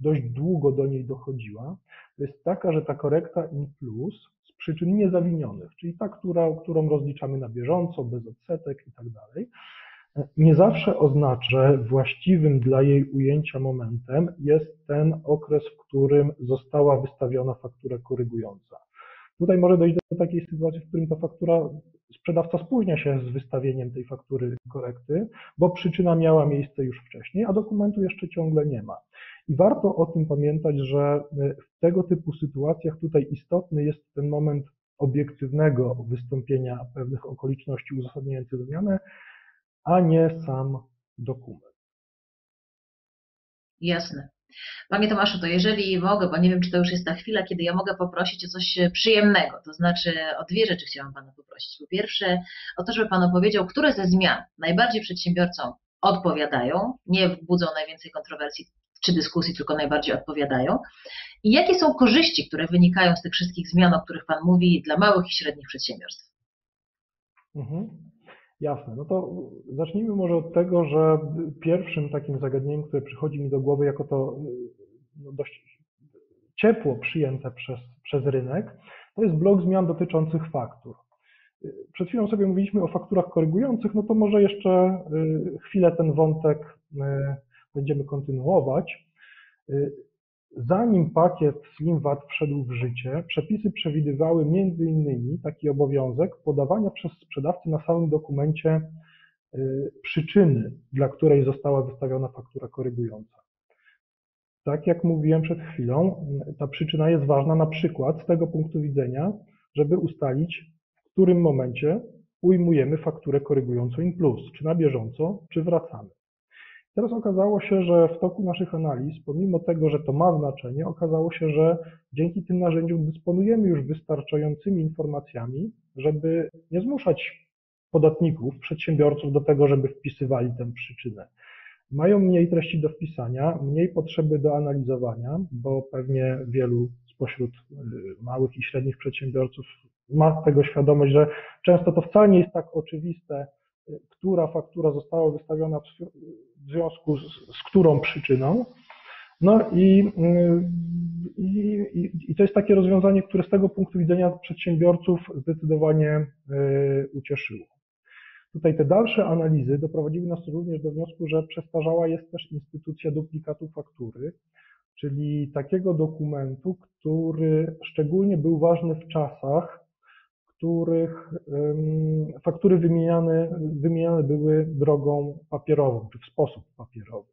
dość długo do niej dochodziła. To jest taka, że ta korekta in plus z przyczyn niezawinionych, czyli ta, która, którą rozliczamy na bieżąco, bez odsetek i tak dalej, nie zawsze oznacza, że właściwym dla jej ujęcia momentem jest ten okres, w którym została wystawiona faktura korygująca. Tutaj może dojść do takiej sytuacji, w którym ta faktura, sprzedawca spóźnia się z wystawieniem tej faktury korekty, bo przyczyna miała miejsce już wcześniej, a dokumentu jeszcze ciągle nie ma. I warto o tym pamiętać, że w tego typu sytuacjach tutaj istotny jest ten moment obiektywnego wystąpienia pewnych okoliczności uzasadniających zmianę, a nie sam dokument. Jasne. Panie Tomaszu, to jeżeli mogę, bo nie wiem, czy to już jest ta chwila, kiedy ja mogę poprosić o coś przyjemnego, to znaczy o dwie rzeczy chciałam Pana poprosić. Po pierwsze, o to, żeby Pan opowiedział, które ze zmian najbardziej przedsiębiorcom odpowiadają, nie budzą najwięcej kontrowersji czy dyskusji, tylko najbardziej odpowiadają. I jakie są korzyści, które wynikają z tych wszystkich zmian, o których Pan mówi, dla małych i średnich przedsiębiorstw? Mhm. Jasne. No to zacznijmy może od tego, że pierwszym takim zagadnieniem, które przychodzi mi do głowy jako to no dość ciepło przyjęte przez, przez rynek, to jest blok zmian dotyczących faktur. Przed chwilą sobie mówiliśmy o fakturach korygujących, no to może jeszcze y, chwilę ten wątek y, będziemy kontynuować. Y, Zanim pakiet Slim VAT wszedł w życie, przepisy przewidywały między innymi taki obowiązek podawania przez sprzedawcę na samym dokumencie y, przyczyny, dla której została wystawiona faktura korygująca. Tak jak mówiłem przed chwilą, ta przyczyna jest ważna na przykład z tego punktu widzenia, żeby ustalić, w którym momencie ujmujemy fakturę korygującą in plus, czy na bieżąco, czy wracamy. Teraz okazało się, że w toku naszych analiz, pomimo tego, że to ma znaczenie, okazało się, że dzięki tym narzędziom dysponujemy już wystarczającymi informacjami, żeby nie zmuszać podatników, przedsiębiorców do tego, żeby wpisywali tę przyczynę. Mają mniej treści do wpisania, mniej potrzeby do analizowania, bo pewnie wielu spośród y, małych i średnich przedsiębiorców ma tego świadomość, że często to wcale nie jest tak oczywiste, y, która faktura została wystawiona w związku z, z którą przyczyną. No i, i, i, to jest takie rozwiązanie, które z tego punktu widzenia przedsiębiorców zdecydowanie e, ucieszyło. Tutaj te dalsze analizy doprowadziły nas również do wniosku, że przestarzała jest też instytucja duplikatu faktury, czyli takiego dokumentu, który szczególnie był ważny w czasach, których faktury wymieniane, wymieniane były drogą papierową, czy w sposób papierowy.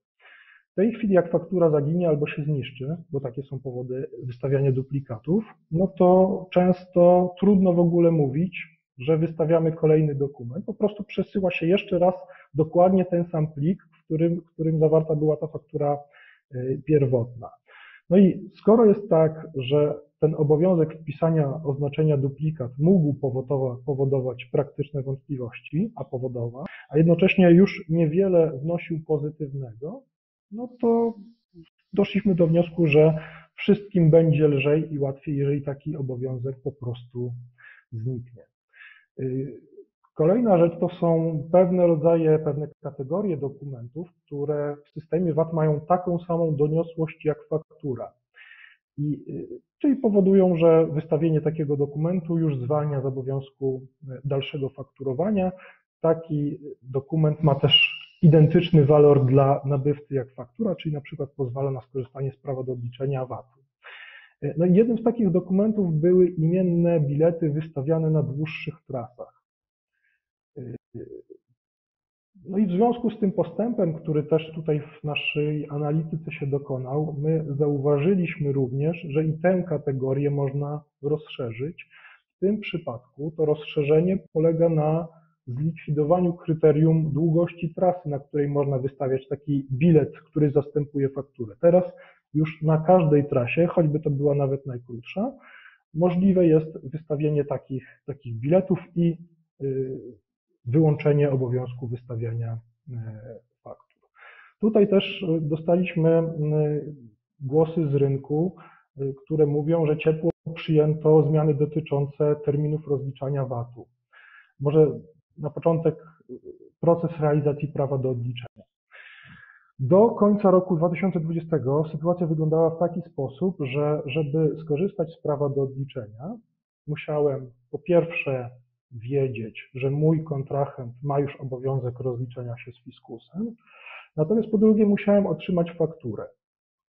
W tej chwili, jak faktura zaginie albo się zniszczy, bo takie są powody wystawiania duplikatów, no to często trudno w ogóle mówić, że wystawiamy kolejny dokument. Po prostu przesyła się jeszcze raz dokładnie ten sam plik, w którym, w którym zawarta była ta faktura e, pierwotna. No i skoro jest tak, że ten obowiązek wpisania oznaczenia duplikat mógł powodowa- powodować praktyczne wątpliwości, a powodował, a jednocześnie już niewiele wnosił pozytywnego, no to doszliśmy do wniosku, że wszystkim będzie lżej i łatwiej, jeżeli taki obowiązek po prostu zniknie. Kolejna rzecz to są pewne rodzaje, pewne kategorie dokumentów, które w systemie VAT mają taką samą doniosłość jak faktura. I, y, czyli powodują, że wystawienie takiego dokumentu już zwalnia z obowiązku y, dalszego fakturowania. Taki dokument ma też identyczny walor dla nabywcy jak faktura, czyli na przykład pozwala na skorzystanie z prawa do odliczenia VAT-u. Y, No jednym z takich dokumentów były imienne bilety wystawiane na dłuższych trasach. No i w związku z tym postępem, który też tutaj w naszej analityce się dokonał, my zauważyliśmy również, że i tę kategorię można rozszerzyć. W tym przypadku to rozszerzenie polega na zlikwidowaniu kryterium długości trasy, na której można wystawiać taki bilet, który zastępuje fakturę. Teraz już na każdej trasie, choćby to była nawet najkrótsza, możliwe jest wystawienie takich, takich biletów i y, wyłączenie obowiązku wystawiania e, faktur. Tutaj też e, dostaliśmy m, głosy z rynku, e, które mówią, że ciepło przyjęto zmiany dotyczące terminów rozliczania VAT-u. Może na początek e, proces realizacji prawa do odliczenia. Do końca roku 2020 sytuacja wyglądała w taki sposób, że żeby skorzystać z prawa do odliczenia, musiałem po pierwsze wiedzieć, że mój kontrahent ma już obowiązek rozliczenia się z fiskusem, natomiast po drugie musiałem otrzymać fakturę.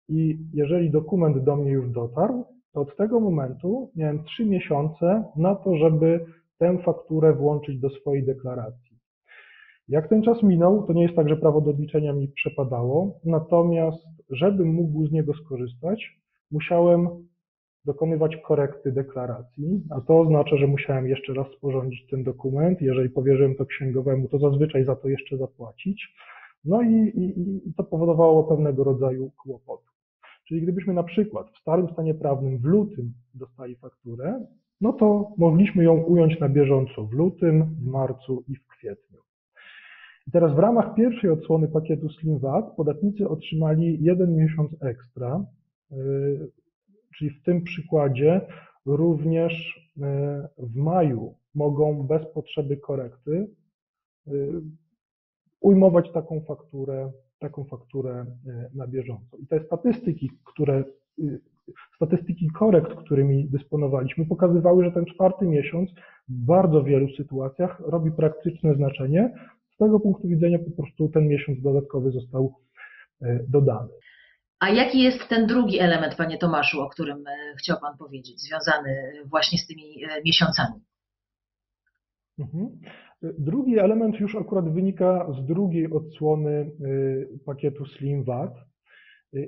I jeżeli dokument do mnie już dotarł, to od tego momentu miałem trzy miesiące na to, żeby tę fakturę włączyć do swojej deklaracji. Jak ten czas minął, to nie jest tak, że prawo do odliczenia mi przepadało, natomiast żebym mógł z niego skorzystać, musiałem dokonywać korekty deklaracji, a to oznacza, że musiałem jeszcze raz sporządzić ten dokument. Jeżeli powierzyłem to księgowemu, to zazwyczaj za to jeszcze zapłacić. No i, i, i to powodowało pewnego rodzaju kłopoty. Czyli gdybyśmy na przykład w starym stanie prawnym w lutym dostali fakturę, no to mogliśmy ją ująć na bieżąco w lutym, w marcu i w kwietniu. I teraz w ramach pierwszej odsłony pakietu Slim VAT podatnicy otrzymali jeden miesiąc ekstra, yy, Czyli w tym przykładzie również e, w maju mogą bez potrzeby korekty e, ujmować taką fakturę, taką fakturę e, na bieżąco. I te statystyki, które, statystyki korekt, którymi dysponowaliśmy, pokazywały, że ten czwarty miesiąc w bardzo wielu sytuacjach robi praktyczne znaczenie. Z tego punktu widzenia po prostu ten miesiąc dodatkowy został dodany. A jaki jest ten drugi element, panie Tomaszu, o którym e, chciał pan powiedzieć, związany właśnie z tymi e, miesiącami? Mhm. Drugi element już akurat wynika z drugiej odsłony pakietu Slim VAT.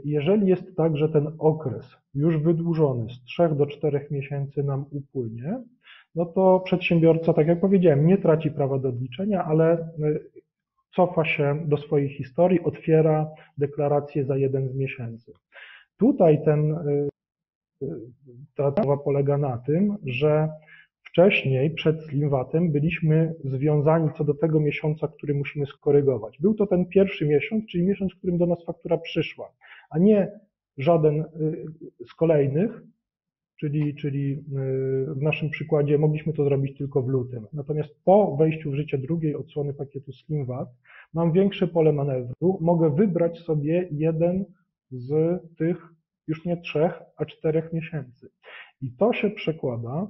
Jeżeli jest tak, że ten okres już wydłużony z 3 do 4 miesięcy nam upłynie, no to przedsiębiorca, tak jak powiedziałem, nie traci prawa do odliczenia, ale cofa się do swojej historii, otwiera deklarację za jeden z miesięcy. Tutaj ten, y, y, ta sprawa polega na tym, że wcześniej, przed Slimwatem, byliśmy związani co do tego miesiąca, który musimy skorygować. Był to ten pierwszy miesiąc, czyli miesiąc, w którym do nas faktura przyszła, a nie żaden y, z kolejnych, czyli, czyli w naszym przykładzie mogliśmy to zrobić tylko w lutym. Natomiast po wejściu w życie drugiej odsłony pakietu SlimWAT mam większe pole manewru, mogę wybrać sobie jeden z tych już nie trzech, a czterech miesięcy. I to się przekłada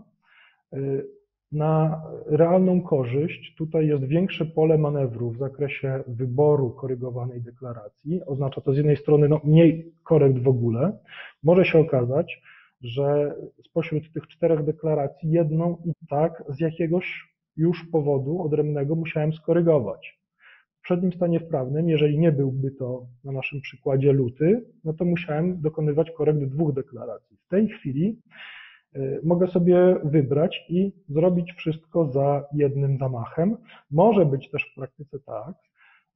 na realną korzyść. Tutaj jest większe pole manewru w zakresie wyboru korygowanej deklaracji. Oznacza to z jednej strony no, mniej korekt w ogóle. Może się okazać, że spośród tych czterech deklaracji jedną i tak z jakiegoś już powodu odrębnego musiałem skorygować. W przednim stanie prawnym, jeżeli nie byłby to na naszym przykładzie luty, no to musiałem dokonywać korekt dwóch deklaracji. W tej chwili y, mogę sobie wybrać i zrobić wszystko za jednym zamachem. Może być też w praktyce tak,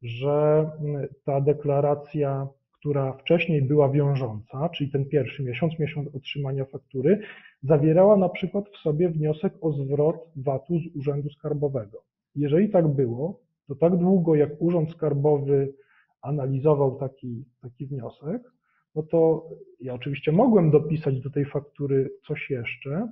że y, ta deklaracja która wcześniej była wiążąca, czyli ten pierwszy miesiąc, miesiąc otrzymania faktury, zawierała na przykład w sobie wniosek o zwrot VAT-u z Urzędu Skarbowego. Jeżeli tak było, to tak długo jak Urząd Skarbowy analizował taki, taki wniosek, no to ja oczywiście mogłem dopisać do tej faktury coś jeszcze,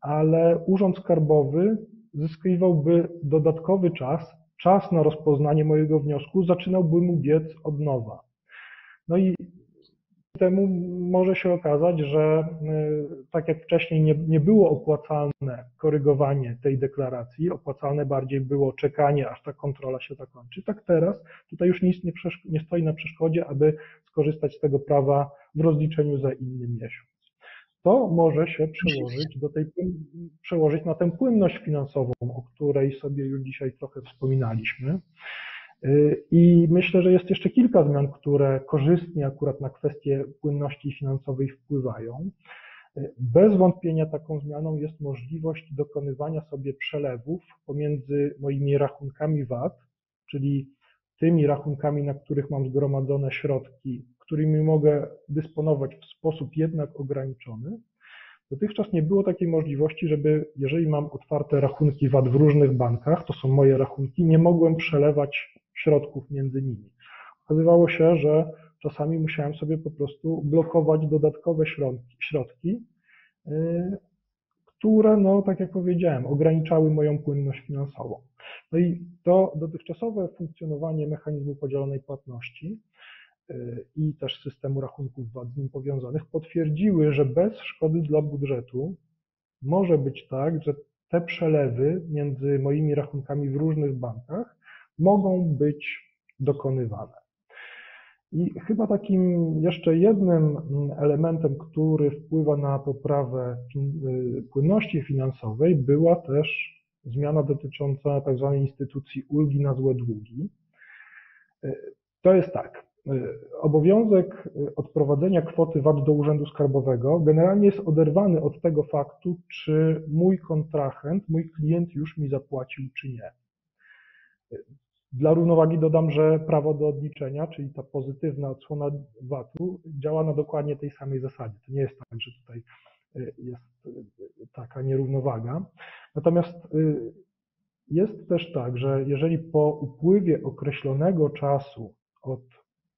ale Urząd Skarbowy zyskiwałby dodatkowy czas, czas na rozpoznanie mojego wniosku zaczynałby mu biec od nowa. No i temu może się okazać, że y, tak jak wcześniej nie, nie było opłacalne korygowanie tej deklaracji, opłacalne bardziej było czekanie, aż ta kontrola się zakończy, tak teraz tutaj już nic nie, nie stoi na przeszkodzie, aby skorzystać z tego prawa w rozliczeniu za inny miesiąc. To może się przełożyć, do tej, przełożyć na tę płynność finansową, o której sobie już dzisiaj trochę wspominaliśmy. Y, I myślę, że jest jeszcze kilka zmian, które korzystnie akurat na kwestie płynności finansowej wpływają. Y, Bez wątpienia taką zmianą jest możliwość dokonywania sobie przelewów pomiędzy moimi rachunkami VAT, czyli tymi rachunkami, na których mam zgromadzone środki, którymi mogę dysponować w sposób jednak ograniczony. Dotychczas nie było takiej możliwości, żeby jeżeli mam otwarte rachunki VAT w różnych bankach, to są moje rachunki, nie mogłem przelewać środków między nimi. Okazywało się, że czasami musiałem sobie po prostu blokować dodatkowe środki, środki yy, które, no tak jak powiedziałem, ograniczały moją płynność finansową. No i to dotychczasowe funkcjonowanie mechanizmu podzielonej płatności yy, i też systemu rachunków VAT z nim powiązanych potwierdziły, że bez szkody dla budżetu może być tak, że te przelewy między moimi rachunkami w różnych bankach mogą być dokonywane. I chyba takim jeszcze jednym elementem, który wpływa na poprawę y, płynności finansowej, była też zmiana dotycząca tak zwanej instytucji ulgi na złe długi. Y, To jest tak. y, Obowiązek odprowadzenia kwoty VAT do Urzędu Skarbowego generalnie jest oderwany od tego faktu, czy mój kontrahent, mój klient już mi zapłacił, czy nie. Dla równowagi dodam, że prawo do odliczenia, czyli ta pozytywna odsłona VAT-u, działa na dokładnie tej samej zasadzie. To nie jest tak, że tutaj y, jest y, taka nierównowaga. Natomiast y, jest też tak, że jeżeli po upływie określonego czasu od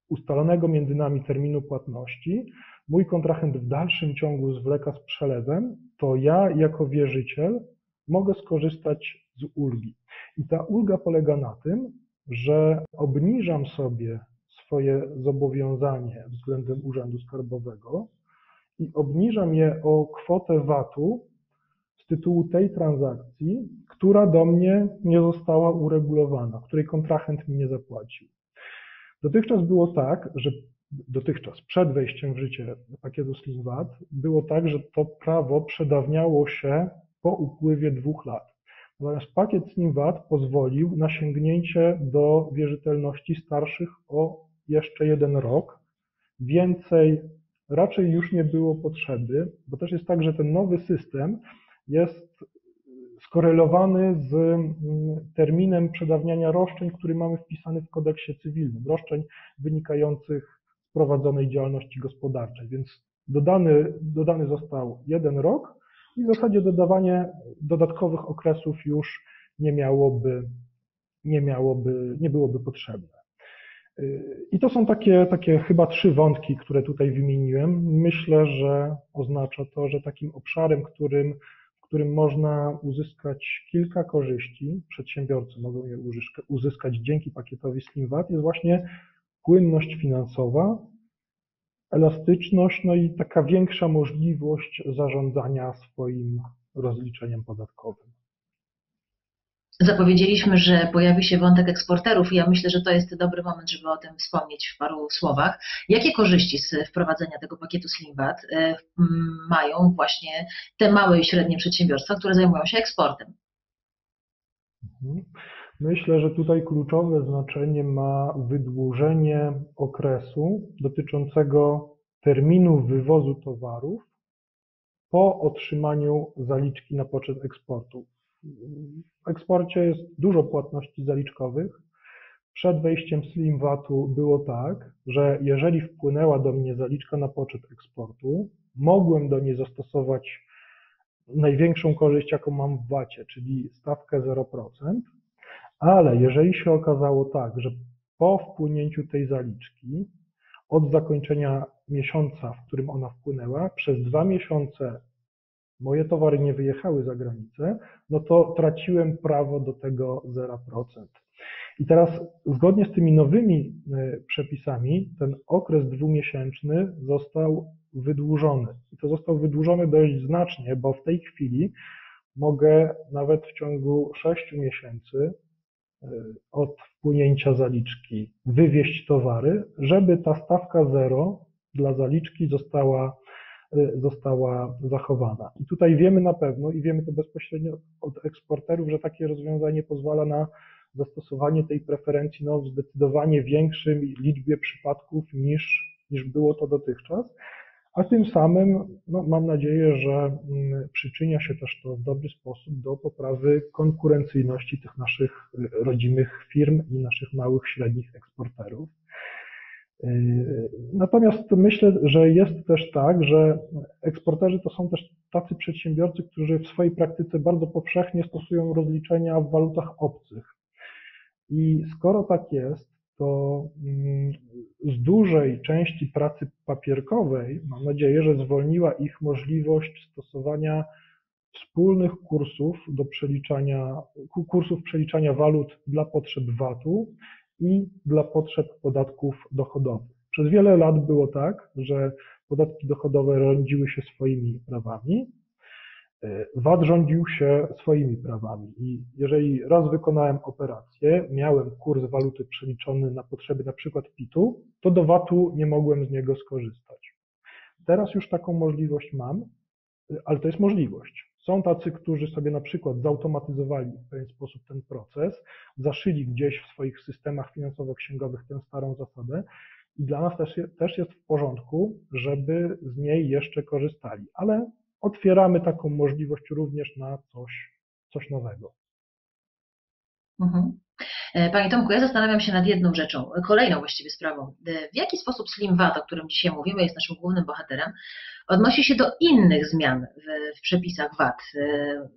ustalonego między nami terminu płatności, mój kontrahent w dalszym ciągu zwleka z przelewem, to ja jako wierzyciel mogę skorzystać z ulgi. I ta ulga polega na tym, że obniżam sobie swoje zobowiązanie względem Urzędu Skarbowego i obniżam je o kwotę VAT-u z tytułu tej transakcji, która do mnie nie została uregulowana, której kontrahent mi nie zapłacił. Dotychczas było tak, że dotychczas, przed wejściem w życie pakietu Slim VAT, było tak, że to prawo przedawniało się po upływie dwóch lat. Natomiast pakiet Slim VAT pozwolił na sięgnięcie do wierzytelności starszych o jeszcze jeden rok. Więcej raczej już nie było potrzeby, bo też jest tak, że ten nowy system jest skorelowany z mm, terminem przedawniania roszczeń, który mamy wpisany w kodeksie cywilnym, roszczeń wynikających z prowadzonej działalności gospodarczej. Więc dodany, dodany został jeden rok i w zasadzie dodawanie dodatkowych okresów już nie miałoby, nie miałoby, nie byłoby potrzebne. I to są takie, takie chyba trzy wątki, które tutaj wymieniłem. Myślę, że oznacza to, że takim obszarem, którym, w którym można uzyskać kilka korzyści, przedsiębiorcy mogą je uzyska- uzyskać dzięki pakietowi Slim VAT, jest właśnie płynność finansowa, elastyczność, no i taka większa możliwość zarządzania swoim rozliczeniem podatkowym. Zapowiedzieliśmy, że pojawi się wątek eksporterów i ja myślę, że to jest dobry moment, żeby o tym wspomnieć w paru słowach. Jakie korzyści z wprowadzenia tego pakietu Slim VAT m, mają właśnie te małe i średnie przedsiębiorstwa, które zajmują się eksportem? Mhm. Myślę, że tutaj kluczowe znaczenie ma wydłużenie okresu dotyczącego terminu wywozu towarów po otrzymaniu zaliczki na poczet eksportu. W eksporcie jest dużo płatności zaliczkowych. przed wejściem Slim VAT-u było tak, że jeżeli wpłynęła do mnie zaliczka na poczet eksportu, mogłem do niej zastosować największą korzyść, jaką mam w VAT-ie, czyli stawkę 0%, ale jeżeli się okazało tak, że po wpłynięciu tej zaliczki od zakończenia miesiąca, w którym ona wpłynęła, przez dwa miesiące moje towary nie wyjechały za granicę, no to traciłem prawo do tego 0%. I teraz zgodnie z tymi nowymi e, przepisami ten okres dwumiesięczny został wydłużony. I to został wydłużony dość znacznie, bo w tej chwili mogę nawet w ciągu 6 miesięcy od wpłynięcia zaliczki wywieźć towary, żeby ta stawka zero dla zaliczki została, e, została zachowana. I tutaj wiemy na pewno i wiemy to bezpośrednio od eksporterów, że takie rozwiązanie pozwala na zastosowanie tej preferencji no, w zdecydowanie większym liczbie przypadków niż, niż było to dotychczas, a tym samym no, mam nadzieję, że mm, przyczynia się też to w dobry sposób do poprawy konkurencyjności tych naszych y, rodzimych firm i naszych małych, średnich eksporterów. Y, natomiast myślę, że jest też tak, że eksporterzy to są też tacy przedsiębiorcy, którzy w swojej praktyce bardzo powszechnie stosują rozliczenia w walutach obcych. I skoro tak jest, to mm, z dużej części pracy papierkowej mam nadzieję, że zwolniła ich możliwość stosowania wspólnych kursów do przeliczania, kursów przeliczania walut dla potrzeb VAT-u i dla potrzeb podatków dochodowych. Przez wiele lat było tak, że podatki dochodowe rządziły się swoimi prawami, VAT rządził się swoimi prawami i jeżeli raz wykonałem operację, miałem kurs waluty przeliczony na potrzeby na przykład PIT-u, to do VAT-u nie mogłem z niego skorzystać. Teraz już taką możliwość mam, ale to jest możliwość. Są tacy, którzy sobie na przykład zautomatyzowali w pewien sposób ten proces, zaszyli gdzieś w swoich systemach finansowo-księgowych tę starą zasadę i dla nas też, też jest w porządku, żeby z niej jeszcze korzystali, ale otwieramy taką możliwość również na coś, coś nowego. Mhm. E, Panie Tomku, ja zastanawiam się nad jedną rzeczą, kolejną właściwie sprawą. E, W jaki sposób Slim VAT, o którym dzisiaj mówimy, jest naszym głównym bohaterem, odnosi się do innych zmian w, w przepisach VAT? E,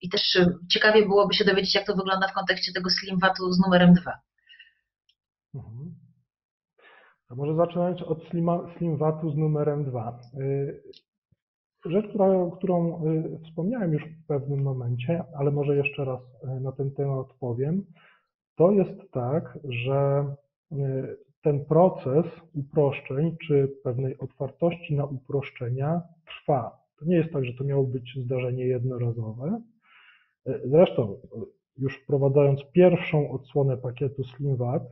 I też ciekawie byłoby się dowiedzieć, jak to wygląda w kontekście tego Slim VAT-u z numerem 2. Mhm. To może zaczynając od Slim, Slim VAT-u z numerem 2. Rzecz, która, którą y, wspomniałem już w pewnym momencie, ale może jeszcze raz y, na ten temat powiem, to jest tak, że y, ten proces uproszczeń czy pewnej otwartości na uproszczenia trwa. To nie jest tak, że to miało być zdarzenie jednorazowe. Zresztą, już wprowadzając pierwszą odsłonę pakietu Slim VAT,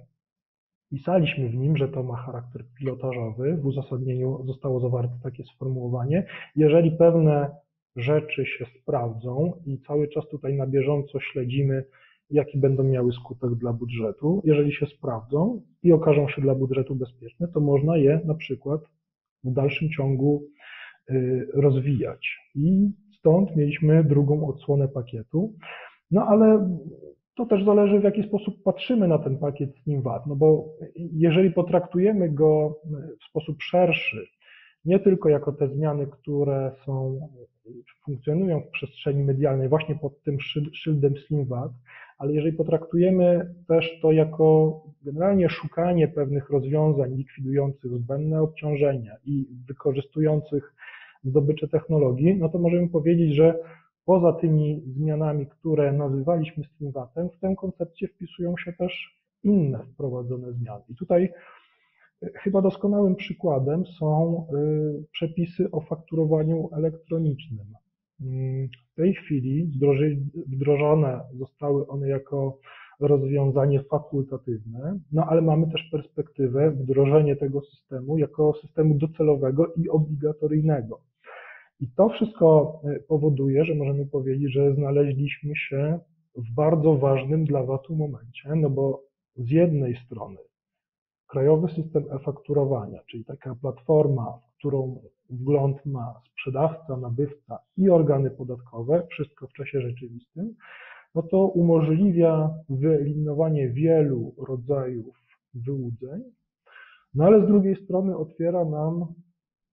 Pisaliśmy w nim, że to ma charakter pilotażowy. W uzasadnieniu zostało zawarte takie sformułowanie. Jeżeli pewne rzeczy się sprawdzą i cały czas tutaj na bieżąco śledzimy, jaki będą miały skutek dla budżetu, jeżeli się sprawdzą i okażą się dla budżetu bezpieczne, to można je na przykład w dalszym ciągu y, rozwijać. I stąd mieliśmy drugą odsłonę pakietu. No ale to też zależy, w jaki sposób patrzymy na ten pakiet Slim VAT, no bo jeżeli potraktujemy go w sposób szerszy, nie tylko jako te zmiany, które są, funkcjonują w przestrzeni medialnej właśnie pod tym szyldem Slim VAT, ale jeżeli potraktujemy też to jako generalnie szukanie pewnych rozwiązań likwidujących zbędne obciążenia i wykorzystujących zdobycze technologii, no to możemy powiedzieć, że Poza tymi zmianami, które nazywaliśmy Streamwatem, w tę koncepcję wpisują się też inne wprowadzone zmiany. I tutaj e, chyba doskonałym przykładem są e, przepisy o fakturowaniu elektronicznym. Mm, w tej chwili wdrożone zostały one jako rozwiązanie fakultatywne, no ale mamy też perspektywę wdrożenia tego systemu jako systemu docelowego i obligatoryjnego. I to wszystko e, powoduje, że możemy powiedzieć, że znaleźliśmy się w bardzo ważnym dla VAT-u momencie, no bo z jednej strony krajowy system e-fakturowania, czyli taka platforma, w którą wgląd ma sprzedawca, nabywca i organy podatkowe, wszystko w czasie rzeczywistym. no to umożliwia wyeliminowanie wielu rodzajów wyłudzeń, no ale z drugiej strony otwiera nam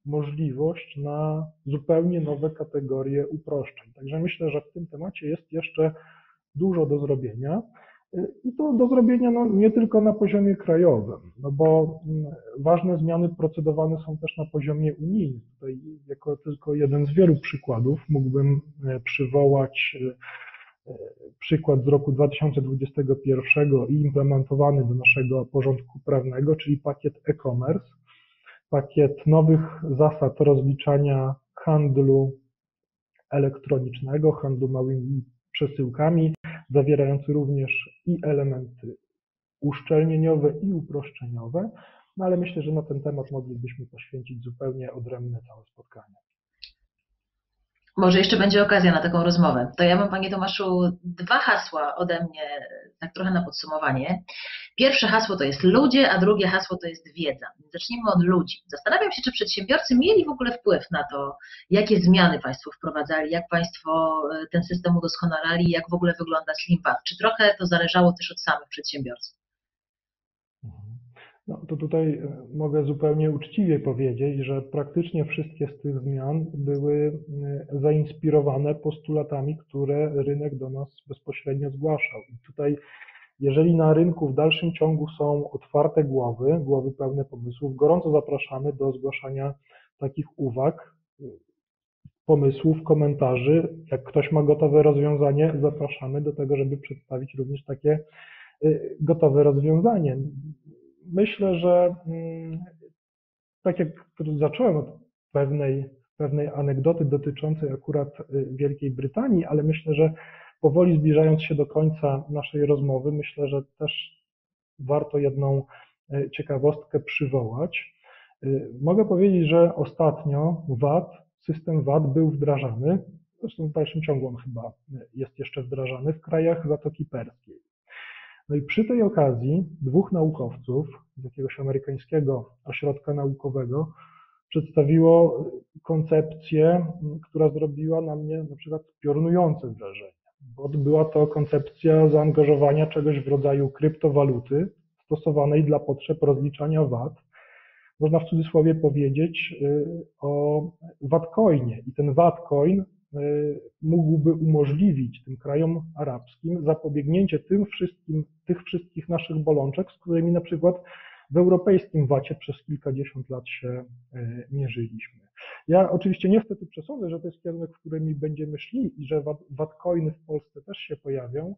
możliwość na zupełnie nowe kategorie uproszczeń. Także myślę, że w tym temacie jest jeszcze dużo do zrobienia. I to do zrobienia no, nie tylko na poziomie krajowym, no bo mm, ważne zmiany procedowane są też na poziomie unijnym. Tutaj jako tylko jeden z wielu przykładów mógłbym e, przywołać e, e, przykład z roku 2021 i implementowany do naszego porządku prawnego, czyli pakiet e-commerce, pakiet nowych zasad rozliczania handlu elektronicznego, handlu małymi przesyłkami, zawierający również i elementy uszczelnieniowe i uproszczeniowe, no ale myślę, że na ten temat moglibyśmy poświęcić zupełnie odrębne całe spotkanie. Może jeszcze będzie okazja na taką rozmowę. To ja mam, Panie Tomaszu, dwa hasła ode mnie, tak trochę na podsumowanie. Pierwsze hasło to jest ludzie, a drugie hasło to jest wiedza. Zacznijmy od ludzi. Zastanawiam się, czy przedsiębiorcy mieli w ogóle wpływ na to, jakie zmiany Państwo wprowadzali, jak Państwo e, ten system udoskonalali, jak w ogóle wygląda SlimVat. Czy trochę to zależało też od samych przedsiębiorców? No, to tutaj e, mogę zupełnie uczciwie powiedzieć, że praktycznie wszystkie z tych zmian były e, zainspirowane postulatami, które rynek do nas bezpośrednio zgłaszał. I tutaj, jeżeli na rynku w dalszym ciągu są otwarte głowy, głowy pełne pomysłów, gorąco zapraszamy do zgłaszania takich uwag, pomysłów, komentarzy. Jak ktoś ma gotowe rozwiązanie, zapraszamy do tego, żeby przedstawić również takie e, gotowe rozwiązanie myślę, że mm, tak jak zacząłem od pewnej, pewnej anegdoty dotyczącej akurat y, Wielkiej Brytanii, ale myślę, że powoli zbliżając się do końca naszej rozmowy, myślę, że też warto jedną y, ciekawostkę przywołać. Y, mogę powiedzieć, że ostatnio VAT, system VAT był wdrażany, zresztą w dalszym ciągu on chyba jest jeszcze wdrażany w krajach Zatoki Perskiej. No i przy tej okazji dwóch naukowców z jakiegoś amerykańskiego ośrodka naukowego przedstawiło koncepcję, która zrobiła na mnie na przykład piorunujące wrażenie, bo była to koncepcja zaangażowania czegoś w rodzaju kryptowaluty stosowanej dla potrzeb rozliczania VAT. Można w cudzysłowie powiedzieć y, o VAT-coinie i ten VAT-coin mógłby umożliwić tym krajom arabskim zapobiegnięcie tym wszystkim, tych wszystkich naszych bolączek, z którymi na przykład w europejskim VAT-ie przez kilkadziesiąt lat się e, mierzyliśmy. Ja oczywiście nie chcę tu przesądzać, że to jest kierunek, w którym będziemy szli i że VAT-coiny w Polsce też się pojawią.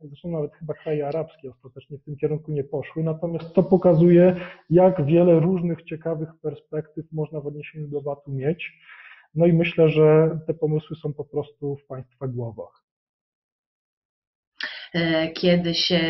Zresztą nawet chyba kraje arabskie ostatecznie w tym kierunku nie poszły, natomiast to pokazuje, jak wiele różnych ciekawych perspektyw można w odniesieniu do VAT-u mieć. No i myślę, że te pomysły są po prostu w Państwa głowach. E, kiedy się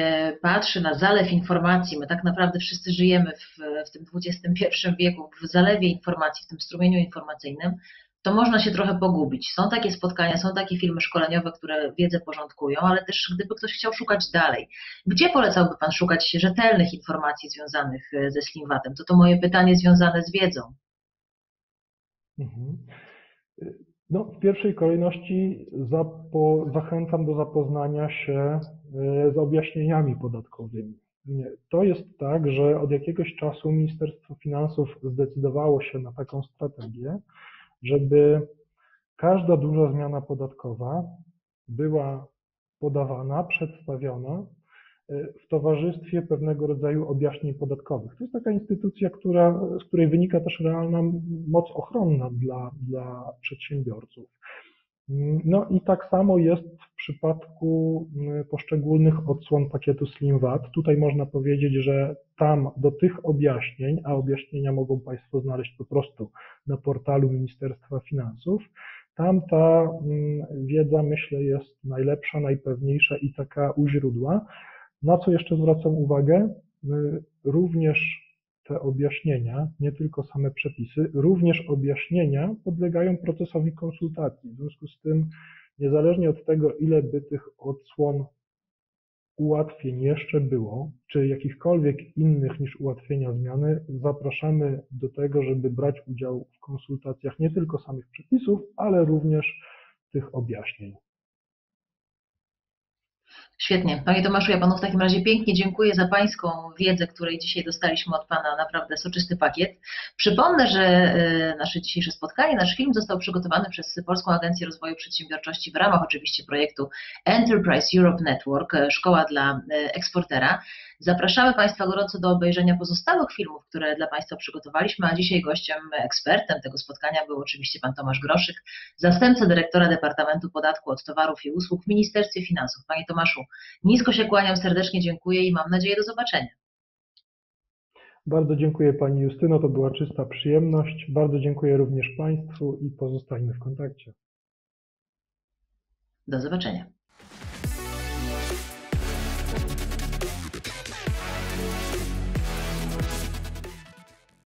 patrzy na zalew informacji, my tak naprawdę wszyscy żyjemy w, w tym XXI wieku, w zalewie informacji, w tym strumieniu informacyjnym, to można się trochę pogubić. Są takie spotkania, są takie filmy szkoleniowe, które wiedzę porządkują, ale też gdyby ktoś chciał szukać dalej, gdzie polecałby Pan szukać rzetelnych informacji związanych e, ze Slimwatem? To to moje pytanie związane z wiedzą. Mhm. No, w pierwszej kolejności zapo, zachęcam do zapoznania się e, z objaśnieniami podatkowymi. To jest tak, że od jakiegoś czasu Ministerstwo Finansów zdecydowało się na taką strategię, żeby każda duża zmiana podatkowa była podawana, przedstawiona w towarzystwie pewnego rodzaju objaśnień podatkowych. To jest taka instytucja, która, z której wynika też realna moc ochronna dla, dla przedsiębiorców. No i tak samo jest w przypadku poszczególnych odsłon pakietu Slim VAT. Tutaj można powiedzieć, że tam do tych objaśnień, a objaśnienia mogą Państwo znaleźć po prostu na portalu Ministerstwa Finansów, tam ta wiedza, myślę, jest najlepsza, najpewniejsza i taka u źródła. Na co jeszcze zwracam uwagę? Również te objaśnienia, nie tylko same przepisy, również objaśnienia podlegają procesowi konsultacji. W związku z tym, niezależnie od tego, ile by tych odsłon ułatwień jeszcze było, czy jakichkolwiek innych niż ułatwienia zmiany, zapraszamy do tego, żeby brać udział w konsultacjach nie tylko samych przepisów, ale również tych objaśnień. Świetnie. Panie Tomaszu, ja Panu w takim razie pięknie dziękuję za Pańską wiedzę, której dzisiaj dostaliśmy od Pana, naprawdę soczysty pakiet. Przypomnę, że e, nasze dzisiejsze spotkanie, nasz film został przygotowany przez Polską Agencję Rozwoju Przedsiębiorczości w ramach oczywiście projektu Enterprise Europe Network, e, szkoła dla e, eksportera. Zapraszamy Państwa gorąco do obejrzenia pozostałych filmów, które dla Państwa przygotowaliśmy, a dzisiaj gościem, ekspertem tego spotkania był oczywiście Pan Tomasz Groszyk, zastępca dyrektora Departamentu Podatku od Towarów i Usług w Ministerstwie Finansów. Panie Tomaszu, nisko się kłaniam, serdecznie dziękuję i mam nadzieję do zobaczenia. Bardzo dziękuję Pani Justyno, to była czysta przyjemność. Bardzo dziękuję również Państwu i pozostajmy w kontakcie. Do zobaczenia.